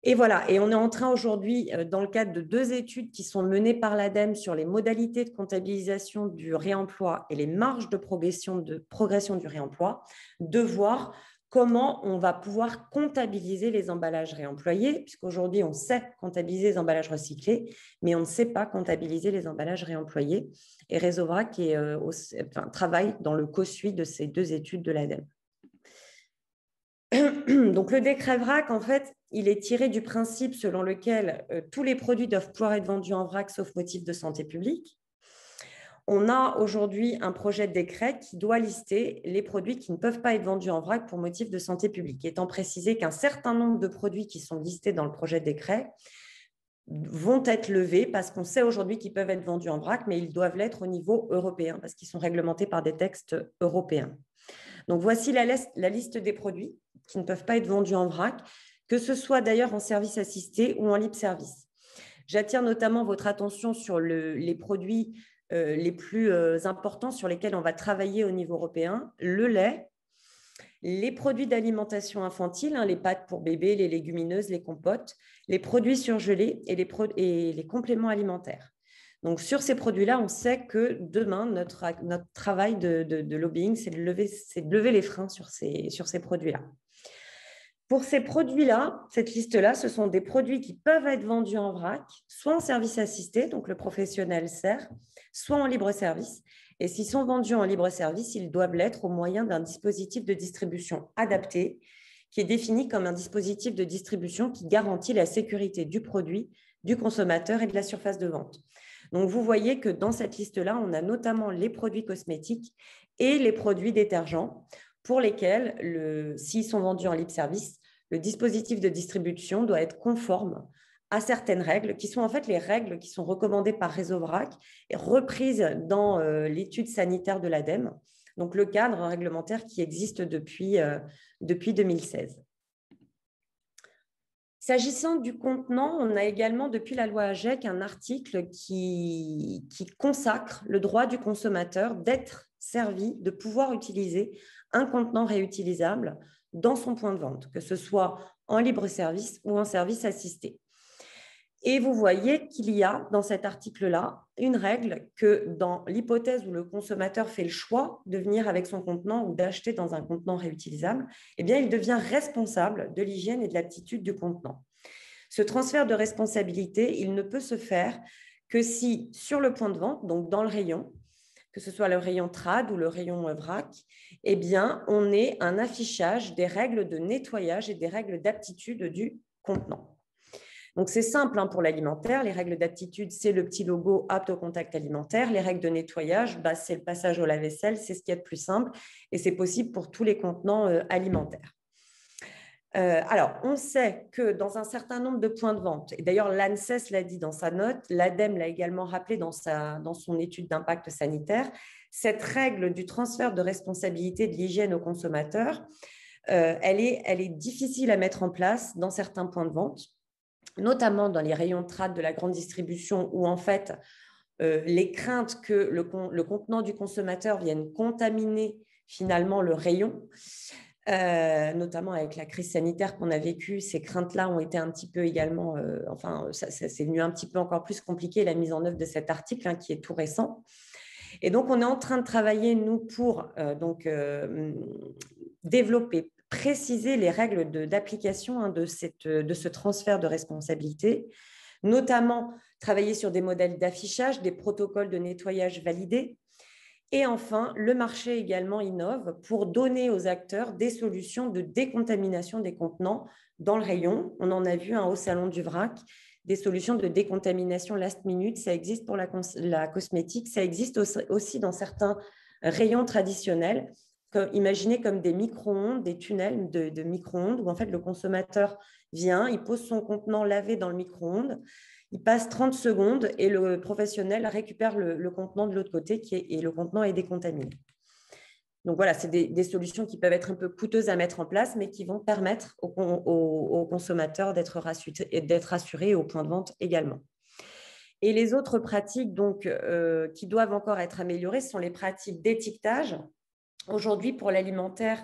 Et voilà, et on est en train aujourd'hui, euh, dans le cadre de deux études qui sont menées par l'ADEME sur les modalités de comptabilisation du réemploi et les marges de progression, du réemploi, de voir comment on va pouvoir comptabiliser les emballages réemployés, puisqu'aujourd'hui, on sait comptabiliser les emballages recyclés, mais on ne sait pas comptabiliser les emballages réemployés. Et Réseau VRAC euh, travaille dans le co-suit de ces deux études de l'ADEME. (clears throat) Donc, le décret VRAC, en fait, il est tiré du principe selon lequel euh, tous les produits doivent pouvoir être vendus en vrac sauf motif de santé publique. On a aujourd'hui un projet de décret qui doit lister les produits qui ne peuvent pas être vendus en vrac pour motif de santé publique, étant précisé qu'un certain nombre de produits qui sont listés dans le projet de décret vont être levés parce qu'on sait aujourd'hui qu'ils peuvent être vendus en vrac, mais ils doivent l'être au niveau européen parce qu'ils sont réglementés par des textes européens. Voici la, liste des produits qui ne peuvent pas être vendus en vrac que ce soit d'ailleurs en service assisté ou en libre service. J'attire notamment votre attention sur les produits euh, les plus euh, importants sur lesquels on va travailler au niveau européen, le lait, les produits d'alimentation infantile, hein, les pâtes pour bébés, les légumineuses, les compotes, les produits surgelés et les compléments alimentaires. Donc, sur ces produits-là, on sait que demain, notre, travail de, lobbying, c'est de, lever, les freins sur ces, sur ces produits-là. Pour ces produits-là, cette liste-là, ce sont des produits qui peuvent être vendus en vrac, soit en service assisté, donc le professionnel sert, soit en libre service. Et s'ils sont vendus en libre service, ils doivent l'être au moyen d'un dispositif de distribution adapté, qui est défini comme un dispositif de distribution qui garantit la sécurité du produit, du consommateur et de la surface de vente. Donc, vous voyez que dans cette liste-là, on a notamment les produits cosmétiques et les produits détergents pour lesquels, s'ils sont vendus en libre service, le dispositif de distribution doit être conforme à certaines règles, qui sont en fait les règles qui sont recommandées par Réseau VRAC et reprises dans euh, l'étude sanitaire de l'ADEME, donc le cadre réglementaire qui existe depuis, euh, depuis 2016. S'agissant du contenant, on a également, depuis la loi AGEC, un article qui, qui consacre le droit du consommateur d'être servi, de pouvoir utiliser un contenant réutilisable dans son point de vente, que ce soit en libre service ou en service assisté. Et vous voyez qu'il y a dans cet article-là une règle que dans l'hypothèse où le consommateur fait le choix de venir avec son contenant ou d'acheter dans un contenant réutilisable, eh il devient responsable de l'hygiène et de l'aptitude du contenant. Ce transfert de responsabilité, il ne peut se faire que si sur le point de vente, donc dans le rayon, que ce soit le rayon trad ou le rayon vrac, eh on ait un affichage des règles de nettoyage et des règles d'aptitude du contenant. Donc, c'est simple hein, pour l'alimentaire. Les règles d'aptitude, c'est le petit logo apte au contact alimentaire. Les règles de nettoyage, bah, c'est le passage au lave-vaisselle. C'est ce qui est le plus simple et c'est possible pour tous les contenants euh, alimentaires. Euh, alors, on sait que dans un certain nombre de points de vente, et d'ailleurs l'ANSES l'a dit dans sa note, l'ADEME l'a également rappelé dans, son étude d'impact sanitaire, cette règle du transfert de responsabilité de l'hygiène au consommateur, euh, elle est difficile à mettre en place dans certains points de vente, notamment dans les rayons de trade de la grande distribution où en fait les craintes que le, contenant du consommateur vienne contaminer finalement le rayon. Euh, notamment avec la crise sanitaire qu'on a vécue, ces craintes-là ont été un petit peu également, euh, enfin, ça, c'est venu un petit peu encore plus compliqué la mise en œuvre de cet article hein, qui est tout récent. Et donc, on est en train de travailler, nous, pour euh, donc, développer, préciser les règles d'application hein, de, de ce transfert de responsabilité, notamment travailler sur des modèles d'affichage, des protocoles de nettoyage validés, et enfin, le marché également innove pour donner aux acteurs des solutions de décontamination des contenants dans le rayon. On en a vu un au salon du vrac, des solutions de décontamination last minute. Ça existe pour la, cosmétique, ça existe aussi dans certains rayons traditionnels. Imaginez comme des micro-ondes, des tunnels de, de micro-ondes où en fait le consommateur vient, il pose son contenant lavé dans le micro-ondes il passe 30 secondes et le professionnel récupère le, contenant de l'autre côté qui est, et le contenant est décontaminé. Donc voilà, c'est des, solutions qui peuvent être un peu coûteuses à mettre en place, mais qui vont permettre aux, consommateurs d'être rassurés, au point de vente également. Et les autres pratiques donc, euh, qui doivent encore être améliorées sont les pratiques d'étiquetage. Aujourd'hui, pour l'alimentaire,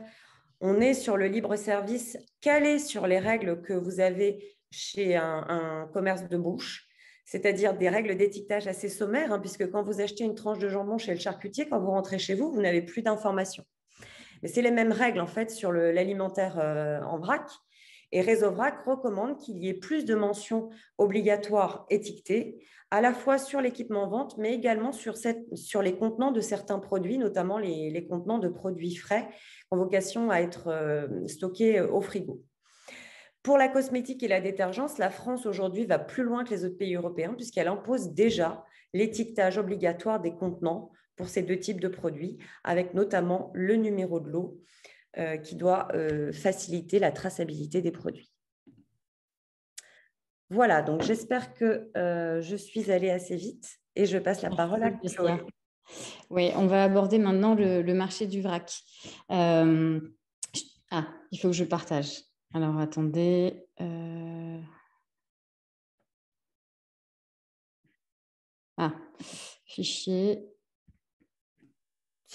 on est sur le libre service calé sur les règles que vous avez chez un, commerce de bouche, c'est-à-dire des règles d'étiquetage assez sommaires, hein, puisque quand vous achetez une tranche de jambon chez le charcutier, quand vous rentrez chez vous, vous n'avez plus d'informations. Mais c'est les mêmes règles en fait sur l'alimentaire euh, en vrac. Et Réseau Vrac recommande qu'il y ait plus de mentions obligatoires étiquetées, à la fois sur l'équipement vente, mais également sur, les contenants de certains produits, notamment les, contenants de produits frais, en vocation à être euh, stockés au frigo. Pour la cosmétique et la détergence, la France aujourd'hui va plus loin que les autres pays européens puisqu'elle impose déjà l'étiquetage obligatoire des contenants pour ces deux types de produits, avec notamment le numéro de l'eau euh, qui doit euh, faciliter la traçabilité des produits. Voilà, donc j'espère que euh, je suis allée assez vite et je passe la parole à Chloé. Oui, on va aborder maintenant le, le marché du vrac. ah, il faut que je partage. Alors, attendez. Euh. Ah, fichier.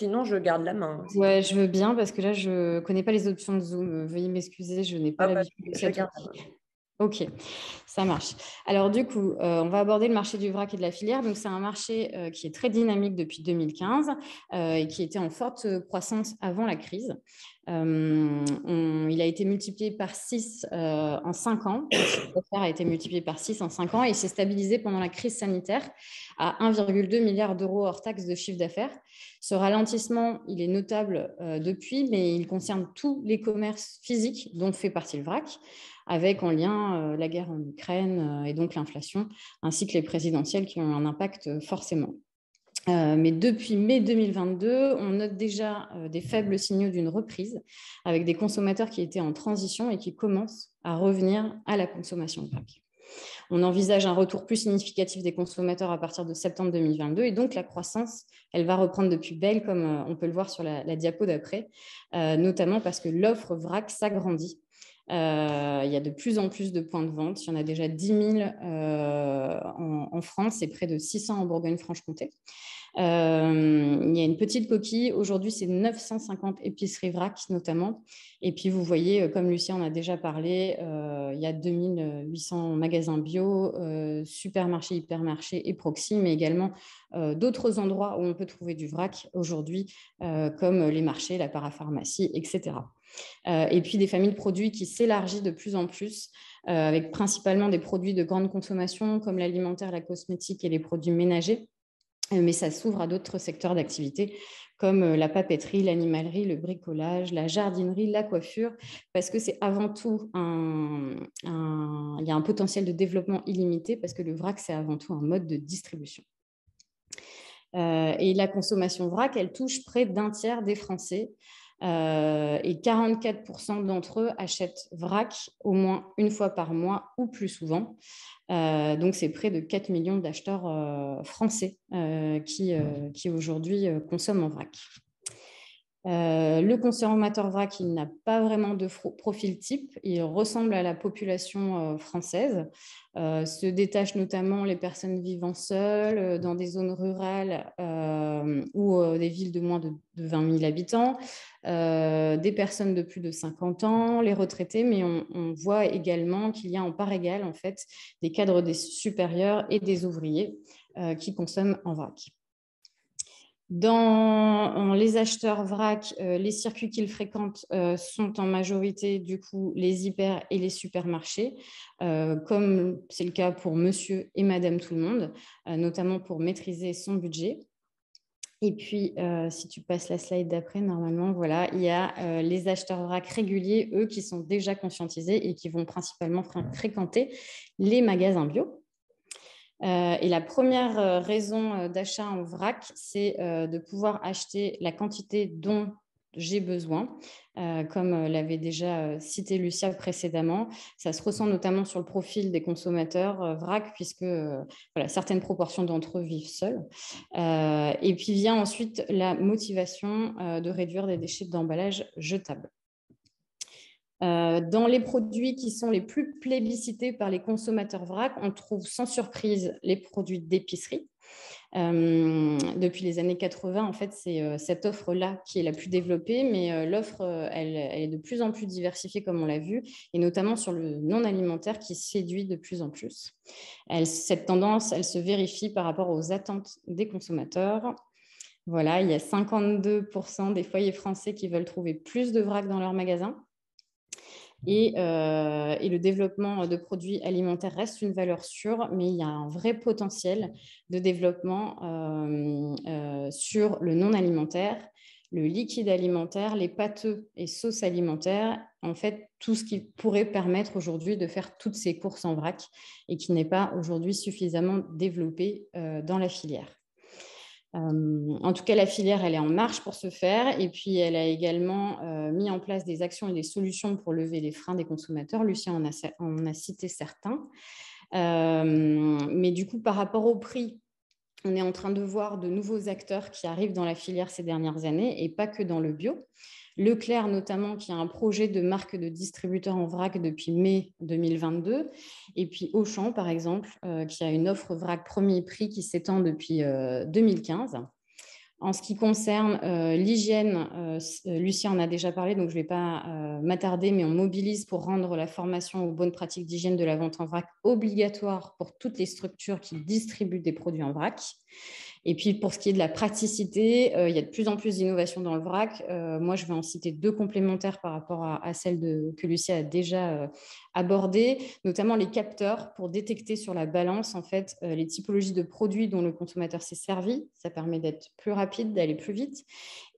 Sinon, je garde la main. Ouais, je veux bien parce que là, je ne connais pas les options de Zoom. Veuillez m'excuser, je n'ai pas ah, l'habitude de Ok, ça marche. Alors du coup, euh, on va aborder le marché du vrac et de la filière. Donc c'est un marché euh, qui est très dynamique depuis 2015 euh, et qui était en forte croissance avant la crise. Il a été multiplié par 6 en 5 ans. Le a été multiplié par 6 en 5 ans et il s'est stabilisé pendant la crise sanitaire à 1,2 milliard d'euros hors taxe de chiffre d'affaires. Ce ralentissement, il est notable depuis, mais il concerne tous les commerces physiques dont fait partie le vrac avec en lien euh, la guerre en Ukraine euh, et donc l'inflation, ainsi que les présidentielles qui ont un impact euh, mais depuis mai 2022, on note déjà des faibles signaux d'une reprise avec des consommateurs qui étaient en transition et qui commencent à revenir à la consommation de. On envisage un retour plus significatif des consommateurs à partir de septembre 2022 et donc la croissance, elle va reprendre depuis belle, comme on peut le voir sur la, diapo d'après, notamment parce que l'offre vrac s'agrandit euh, il y a de plus en plus de points de vente. Il y en a déjà 10 000 euh, en, France et près de 600 en Bourgogne-Franche-Comté. Euh, il y a une petite coquille. Aujourd'hui, c'est 950 épiceries vrac notamment. Et puis, vous voyez, comme Lucien en a déjà parlé, il y a 2800 magasins bio, supermarchés, hypermarchés et proxy, mais également d'autres endroits où on peut trouver du vrac aujourd'hui, comme les marchés, la parapharmacie, etc. Euh, et puis des familles de produits qui s'élargissent de plus en plus, euh, avec principalement des produits de grande consommation comme l'alimentaire, la cosmétique et les produits ménagers. Euh, mais ça s'ouvre à d'autres secteurs d'activité comme la papeterie, l'animalerie, le bricolage, la jardinerie, la coiffure, parce que c'est avant tout un, il y a un potentiel de développement illimité, parce que le vrac, c'est avant tout un mode de distribution. et la consommation vrac, elle touche près d'un tiers des Français. Euh, et 44% d'entre eux achètent vrac au moins une fois par mois ou plus souvent. Euh, donc, c'est près de 4 millions d'acheteurs euh, français qui, qui aujourd'hui consomment en vrac. Le consommateur vrac, il n'a pas vraiment de profil type, il ressemble à la population française, se détachent notamment les personnes vivant seules dans des zones rurales ou des villes de moins de, 20 000 habitants, des personnes de plus de 50 ans, les retraités, mais on, voit également qu'il y a en part égale en fait des cadres supérieurs et des ouvriers qui consomment en vrac. Dans les acheteurs vrac, euh, les circuits qu'ils fréquentent euh, sont en majorité du coup les hyper et les supermarchés, euh, comme c'est le cas pour monsieur et madame tout le monde, notamment pour maîtriser son budget. Et puis, si tu passes la slide d'après, normalement, voilà, il y a les acheteurs vrac réguliers, eux, qui sont déjà conscientisés et qui vont principalement fréquenter les magasins bio. Euh, et la première euh, raison euh, d'achat en vrac, c'est de pouvoir acheter la quantité dont j'ai besoin, comme l'avait déjà cité Lucia précédemment. Ça se ressent notamment sur le profil des consommateurs vrac, puisque certaines proportions d'entre eux vivent seuls. et puis vient ensuite la motivation de réduire des déchets d'emballage jetables. Euh, dans les produits qui sont les plus plébiscités par les consommateurs vrac, on trouve sans surprise les produits d'épicerie. Euh, depuis les années 80, en fait, c'est euh, cette offre-là qui est la plus développée, mais l'offre, elle, est de plus en plus diversifiée, comme on l'a vu, et notamment sur le non alimentaire qui séduit de plus en plus. cette tendance, elle se vérifie par rapport aux attentes des consommateurs. Voilà, il y a 52% des foyers français qui veulent trouver plus de vrac dans leur Euh, et, le développement de produits alimentaires reste une valeur sûre, mais il y a un vrai potentiel de développement euh, euh, sur le non alimentaire, le liquide alimentaire, les pâteux et sauces alimentaires, en fait, tout ce qui pourrait permettre aujourd'hui de faire toutes ces courses en vrac et qui n'est pas aujourd'hui suffisamment développé dans la filière. Euh, en tout cas, la filière, elle est en marche pour ce faire. Et puis, elle a également euh, mis en place des actions et des solutions pour lever les freins des consommateurs. Lucien en a, cité certains. Euh, mais du coup, par rapport au prix, on est en train de voir de nouveaux acteurs qui arrivent dans la filière ces dernières années et pas que dans le bio. Leclerc notamment, qui a un projet de marque de distributeur en vrac depuis mai 2022, et puis Auchan, par exemple, euh, qui a une offre vrac premier prix qui s'étend depuis 2015. Euh, en ce qui concerne euh, l'hygiène, Lucien en a déjà parlé, donc je ne vais pas m'attarder, mais on mobilise pour rendre la formation aux bonnes pratiques d'hygiène de la vente en vrac obligatoire pour toutes les structures qui distribuent des produits en vrac. Et puis pour ce qui est de la praticité, euh, il y a de plus en plus d'innovations dans le vrac. Euh, moi, je vais en citer deux complémentaires par rapport à, celles que Lucie a déjà euh, abordées, notamment les capteurs pour détecter sur la balance en fait les typologies de produits dont le consommateur s'est servi. Ça permet d'être plus rapide, d'aller plus vite.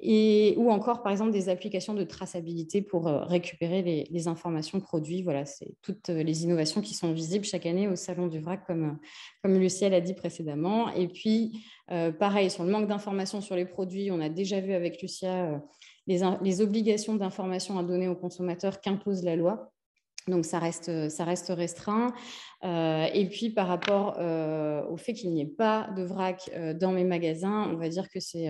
Et, ou encore, par exemple, des applications de traçabilité pour récupérer les, informations produits. Voilà, c'est toutes les innovations qui sont visibles chaque année au Salon du vrac, comme, comme Lucie l'a dit précédemment. Et puis, euh, pareil, sur le manque d'informations sur les produits, on a déjà vu avec Lucia euh, les, obligations d'information à donner aux consommateurs qu'impose la loi. Donc ça reste, ça reste restreint. Euh, et puis par rapport au fait qu'il n'y ait pas de vrac dans mes magasins, on va dire que c'est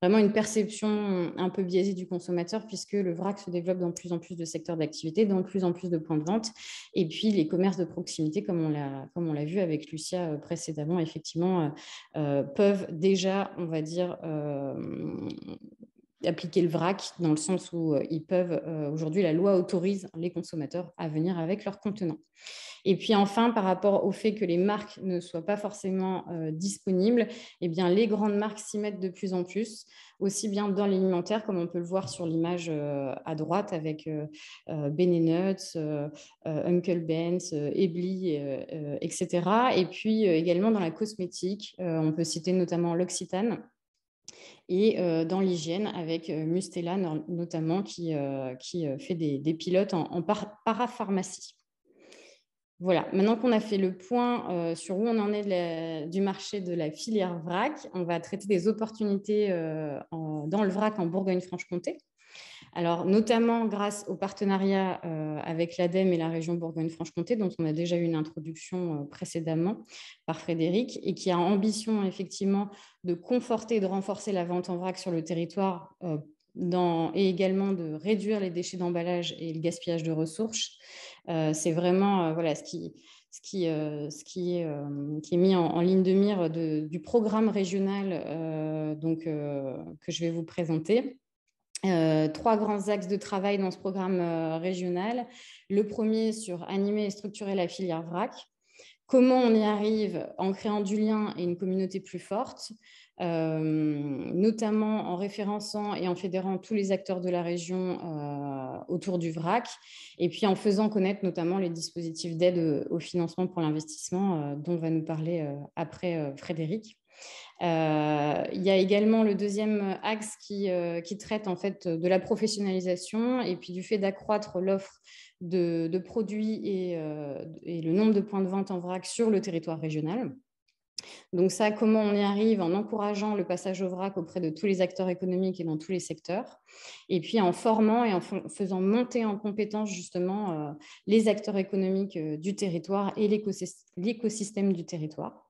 vraiment une perception un peu biaisée du consommateur puisque le vrac se développe dans plus en plus de secteurs d'activité, dans plus en plus de points de vente. Et puis les commerces de proximité, comme on l'a vu avec Lucia précédemment, effectivement, peuvent déjà, on va dire, appliquer le vrac dans le sens où euh, ils peuvent, euh, aujourd'hui, la loi autorise les consommateurs à venir avec leurs contenants. Et puis enfin, par rapport au fait que les marques ne soient pas forcément euh, disponibles, eh bien, les grandes marques s'y mettent de plus en plus, aussi bien dans l'alimentaire, comme on peut le voir sur l'image à droite avec Ben Uncle Ben's, Ebly, etc. Et puis également dans la cosmétique, on peut citer notamment l'Occitane, et euh, dans l'hygiène avec euh, Mustela notamment qui, euh, qui fait des, pilotes en, parapharmacie. Voilà, maintenant qu'on a fait le point sur où on en est du marché de la filière VRAC, on va traiter des opportunités dans le VRAC en Bourgogne-Franche-Comté. Alors, notamment grâce au partenariat euh, avec l'ADEME et la région Bourgogne-Franche-Comté, dont on a déjà eu une introduction euh, précédemment par Frédéric, et qui a ambition effectivement de conforter et de renforcer la vente en vrac sur le territoire euh, et également de réduire les déchets d'emballage et le gaspillage de ressources. c'est vraiment voilà, ce, qui, est mis en, ligne de mire du programme régional donc, que je vais vous présenter. Trois grands axes de travail dans ce programme régional. Le premier sur animer et structurer la filière VRAC. Comment on y arrive en créant du lien et une communauté plus forte, euh, notamment en référençant et en fédérant tous les acteurs de la région euh, autour du VRAC, et puis en faisant connaître notamment les dispositifs d'aide au financement pour l'investissement euh, dont va nous parler après Frédéric. Il y a également le deuxième axe qui, qui, traite en fait de la professionnalisation et puis du fait d'accroître l'offre de, produits euh, et, le nombre de points de vente en vrac sur le territoire régional. Donc ça, comment on y arrive En encourageant le passage au vrac auprès de tous les acteurs économiques et dans tous les secteurs. Et puis en formant et en faisant monter en compétence justement euh, les acteurs économiques euh, du territoire et l'écosystème du territoire.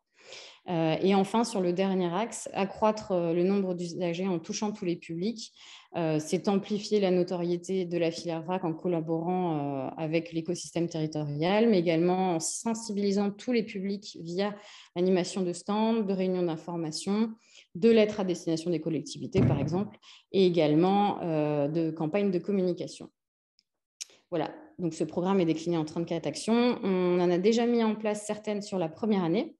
Et enfin, sur le dernier axe, accroître le nombre d'usagers en touchant tous les publics euh, c'est amplifier la notoriété de la filière VRAC en collaborant euh, avec l'écosystème territorial, mais également en sensibilisant tous les publics via l'animation de stands, de réunions d'information, de lettres à destination des collectivités, par exemple, et également euh, de campagnes de communication. Voilà, donc ce programme est décliné en 34 actions. On en a déjà mis en place certaines sur la première année,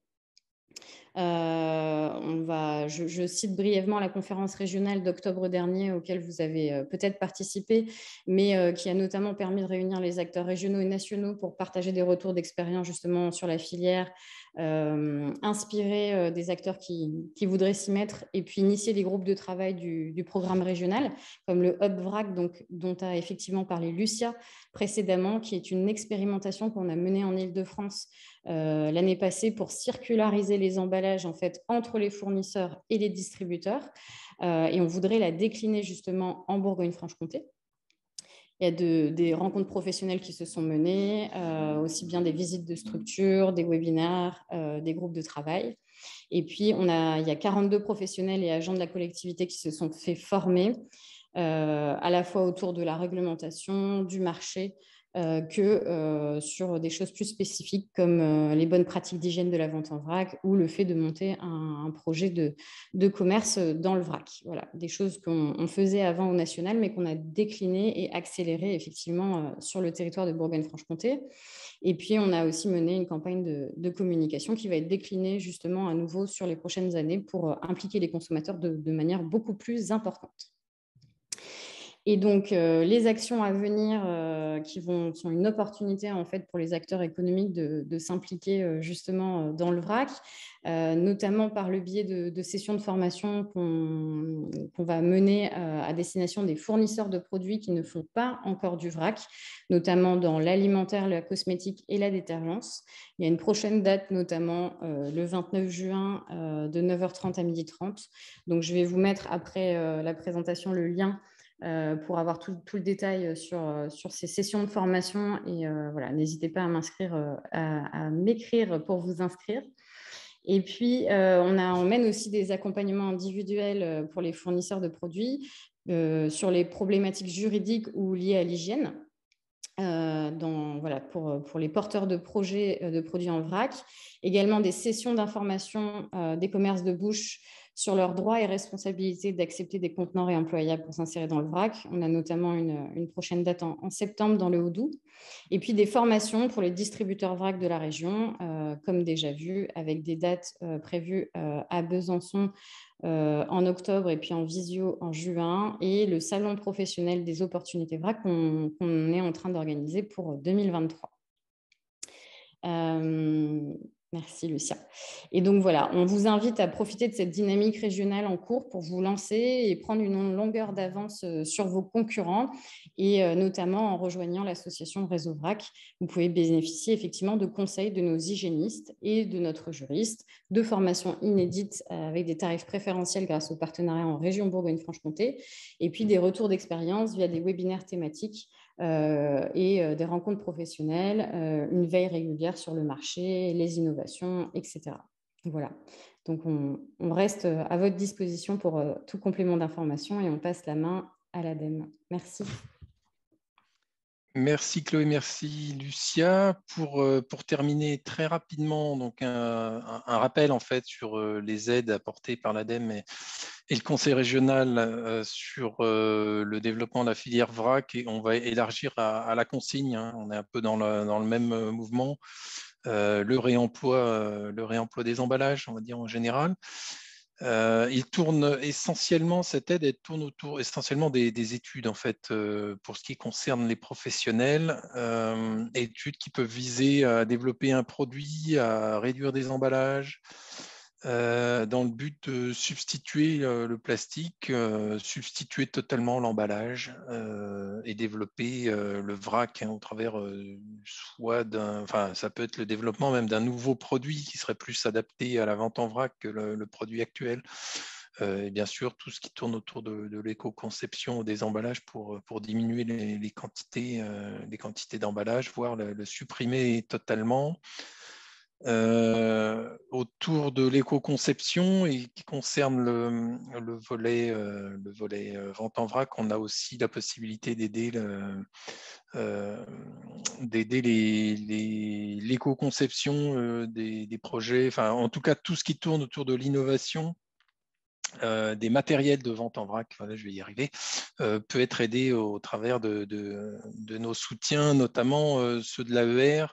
euh, je, cite brièvement la conférence régionale d'octobre dernier auquel vous avez euh, peut-être participé, mais euh, qui a notamment permis de réunir les acteurs régionaux et nationaux pour partager des retours d'expérience justement sur la filière, inspirer des acteurs qui, voudraient s'y mettre et puis initier des groupes de travail du, programme régional, comme le Hub VRAC, dont a effectivement parlé Lucia précédemment, qui est une expérimentation qu'on a menée en Ile-de-France euh, l'année passée pour circulariser les emballages en fait entre les fournisseurs et les distributeurs. Euh, et on voudrait la décliner justement en Bourgogne-Franche-Comté. Il y a des rencontres professionnelles qui se sont menées, euh, aussi bien des visites de structures, des webinaires, des groupes de travail. Et puis, il y a 42 professionnels et agents de la collectivité qui se sont fait former, à la fois autour de la réglementation, du marché, euh, que euh, sur des choses plus spécifiques comme euh, les bonnes pratiques d'hygiène de la vente en vrac ou le fait de monter un, projet de, commerce dans le vrac. Voilà, des choses qu'on faisait avant au national, mais qu'on a déclinées et accélérées effectivement sur le territoire de Bourgogne-Franche-Comté. Et puis, on a aussi mené une campagne de, communication qui va être déclinée justement à nouveau sur les prochaines années pour impliquer les consommateurs de manière beaucoup plus importante. Et donc, euh, les actions à venir euh, qui sont une opportunité en fait pour les acteurs économiques de, s'impliquer euh, justement dans le VRAC, notamment par le biais de, sessions de formation qu'on va mener à destination des fournisseurs de produits qui ne font pas encore du VRAC, notamment dans l'alimentaire, la cosmétique et la détergence. Il y a une prochaine date, notamment le 29 juin de 9h30 à 12h30. Donc, je vais vous mettre après la présentation le lien pour avoir tout, le détail euh, sur, euh, sur ces sessions de formation. Et voilà, n'hésitez pas à m'écrire pour vous inscrire. Et puis, on, a, mène aussi des accompagnements individuels pour les fournisseurs de produits sur les problématiques juridiques ou liées à l'hygiène. voilà, pour, les porteurs de projets de produits en vrac. Également des sessions d'information des commerces de bouche sur leurs droits et responsabilités d'accepter des contenants réemployables pour s'insérer dans le vrac. On a notamment une, prochaine date en, septembre dans le Haut-Doubs. Et puis des formations pour les distributeurs vrac de la région, euh, comme déjà vu, avec des dates euh, prévues euh, à Besançon en octobre et puis en visio en juin, et le salon professionnel des opportunités vrac qu'on est en train d'organiser pour 2023. Merci Lucia. Et donc voilà, on vous invite à profiter de cette dynamique régionale en cours pour vous lancer et prendre une longueur d'avance euh, sur vos concurrents et euh, notamment en rejoignant l'association Réseau VRAC. Vous pouvez bénéficier effectivement de conseils de nos hygiénistes et de notre juriste, de formations inédites euh, avec des tarifs préférentiels grâce au partenariat en région Bourgogne-Franche-Comté et puis des retours d'expérience via des webinaires thématiques et euh, des rencontres professionnelles, euh, une veille régulière sur le marché, les innovations, etc. Voilà. Donc, on, reste à votre disposition pour tout complément d'information et on passe la main à l'ADEME. Merci. Merci Chloé, merci Lucia. Pour, euh, pour terminer très rapidement, donc un, rappel en fait sur euh, les aides apportées par l'ADEME et, le Conseil régional euh, sur le développement de la filière VRAC et on va élargir à, la consigne. Hein. On est un peu dans le, dans le même mouvement. le, réemploi, le réemploi des emballages, on va dire en général. Euh, il tourne essentiellement, cette aide elle tourne autour essentiellement des, études en fait euh, pour ce qui concerne les professionnels, euh, études qui peuvent viser à développer un produit, à réduire des emballages, euh, dans le but de substituer euh, le plastique, euh, substituer totalement l'emballage et développer le vrac hein, au travers soit d'un, enfin ça peut être le développement même d'un nouveau produit qui serait plus adapté à la vente en vrac que le, produit actuel. et bien sûr, tout ce qui tourne autour de, l'éco-conception des emballages pour, diminuer les, quantités, les quantités d'emballage, voire le supprimer totalement. Euh, autour de l'éco-conception et qui concerne le, volet, euh, le volet euh, vente en vrac, on a aussi la possibilité d'aider l'éco-conception des, des, projets, enfin en tout cas tout ce qui tourne autour de l'innovation des matériels de vente en vrac, voilà, je vais y arriver, peut être aidé au travers de, de, de nos soutiens, notamment ceux de l'AER,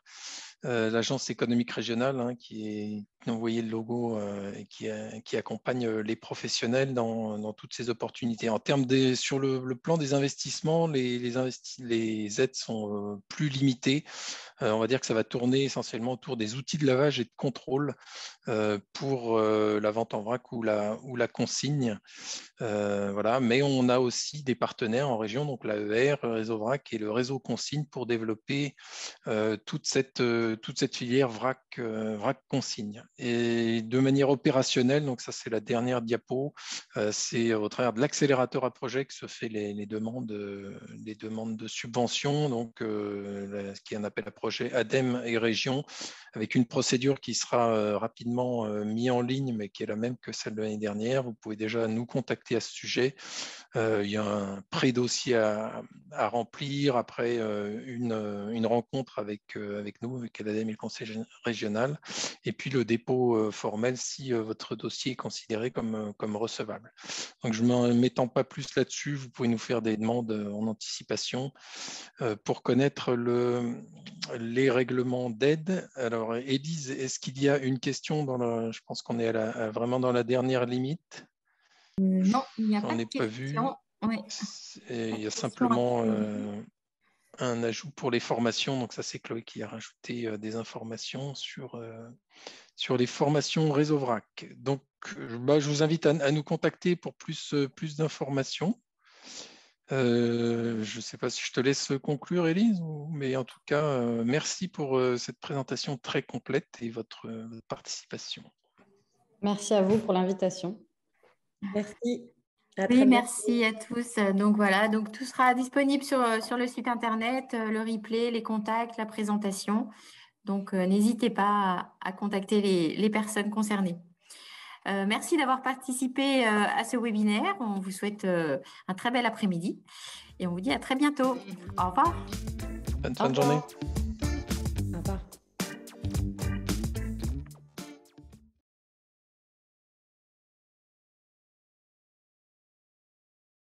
euh, l'agence économique régionale hein, qui, est, envoyé le logo euh, et qui, qui, accompagne euh, les professionnels dans, dans, toutes ces opportunités. En termes sur le, plan des investissements, les, les, les aides sont plus limitées. on va dire que ça va tourner essentiellement autour des outils de lavage et de contrôle pour la vente en vrac ou la, ou la consigne. voilà. Mais on a aussi des partenaires en région, donc l'AER, le réseau vrac et le réseau consigne pour développer toute cette toute cette filière vrac, euh, vrac consigne. Et de manière opérationnelle, donc ça c'est la dernière diapo, euh, c'est au travers de l'accélérateur à projet que se fait les, demandes, les demandes de subvention, donc euh, ce qui est un appel à projet ADEME et région, avec une procédure qui sera rapidement mise en ligne, mais qui est la même que celle de l'année dernière. Vous pouvez déjà nous contacter à ce sujet. il y a un pré-dossier à, remplir, après une, une rencontre avec, avec nous, avec l'ADEME et le conseil régional, et puis le dépôt euh, formel si euh, votre dossier est considéré comme, euh, comme recevable. Donc, je ne m'étends pas plus là-dessus, vous pouvez nous faire des demandes en anticipation pour connaître le, les règlements d'aide. Alors, Élise, est-ce qu'il y a une question dans je pense qu'on est à vraiment dans la dernière limite Non, il n'y a pas, de pas vu. il y a simplement un ajout pour les formations. Donc ça, c'est Chloé qui a rajouté euh, des informations sur, euh, sur les formations réseau VRAC. Donc, bah, je vous invite à, nous contacter pour plus, euh, plus d'informations. je ne sais pas si je te laisse conclure, Élise, mais en tout cas, merci pour cette présentation très complète et votre, votre participation. Merci à vous pour l'invitation. Merci oui, merci à tous. Donc voilà, donc tout sera disponible sur, euh, sur le site internet, euh, le replay, les contacts, la présentation. Donc euh, n'hésitez pas à, contacter les, personnes concernées. merci d'avoir participé à ce webinaire. On vous souhaite un très bel après-midi et on vous dit à très bientôt. Au revoir. Bonne fin de journée.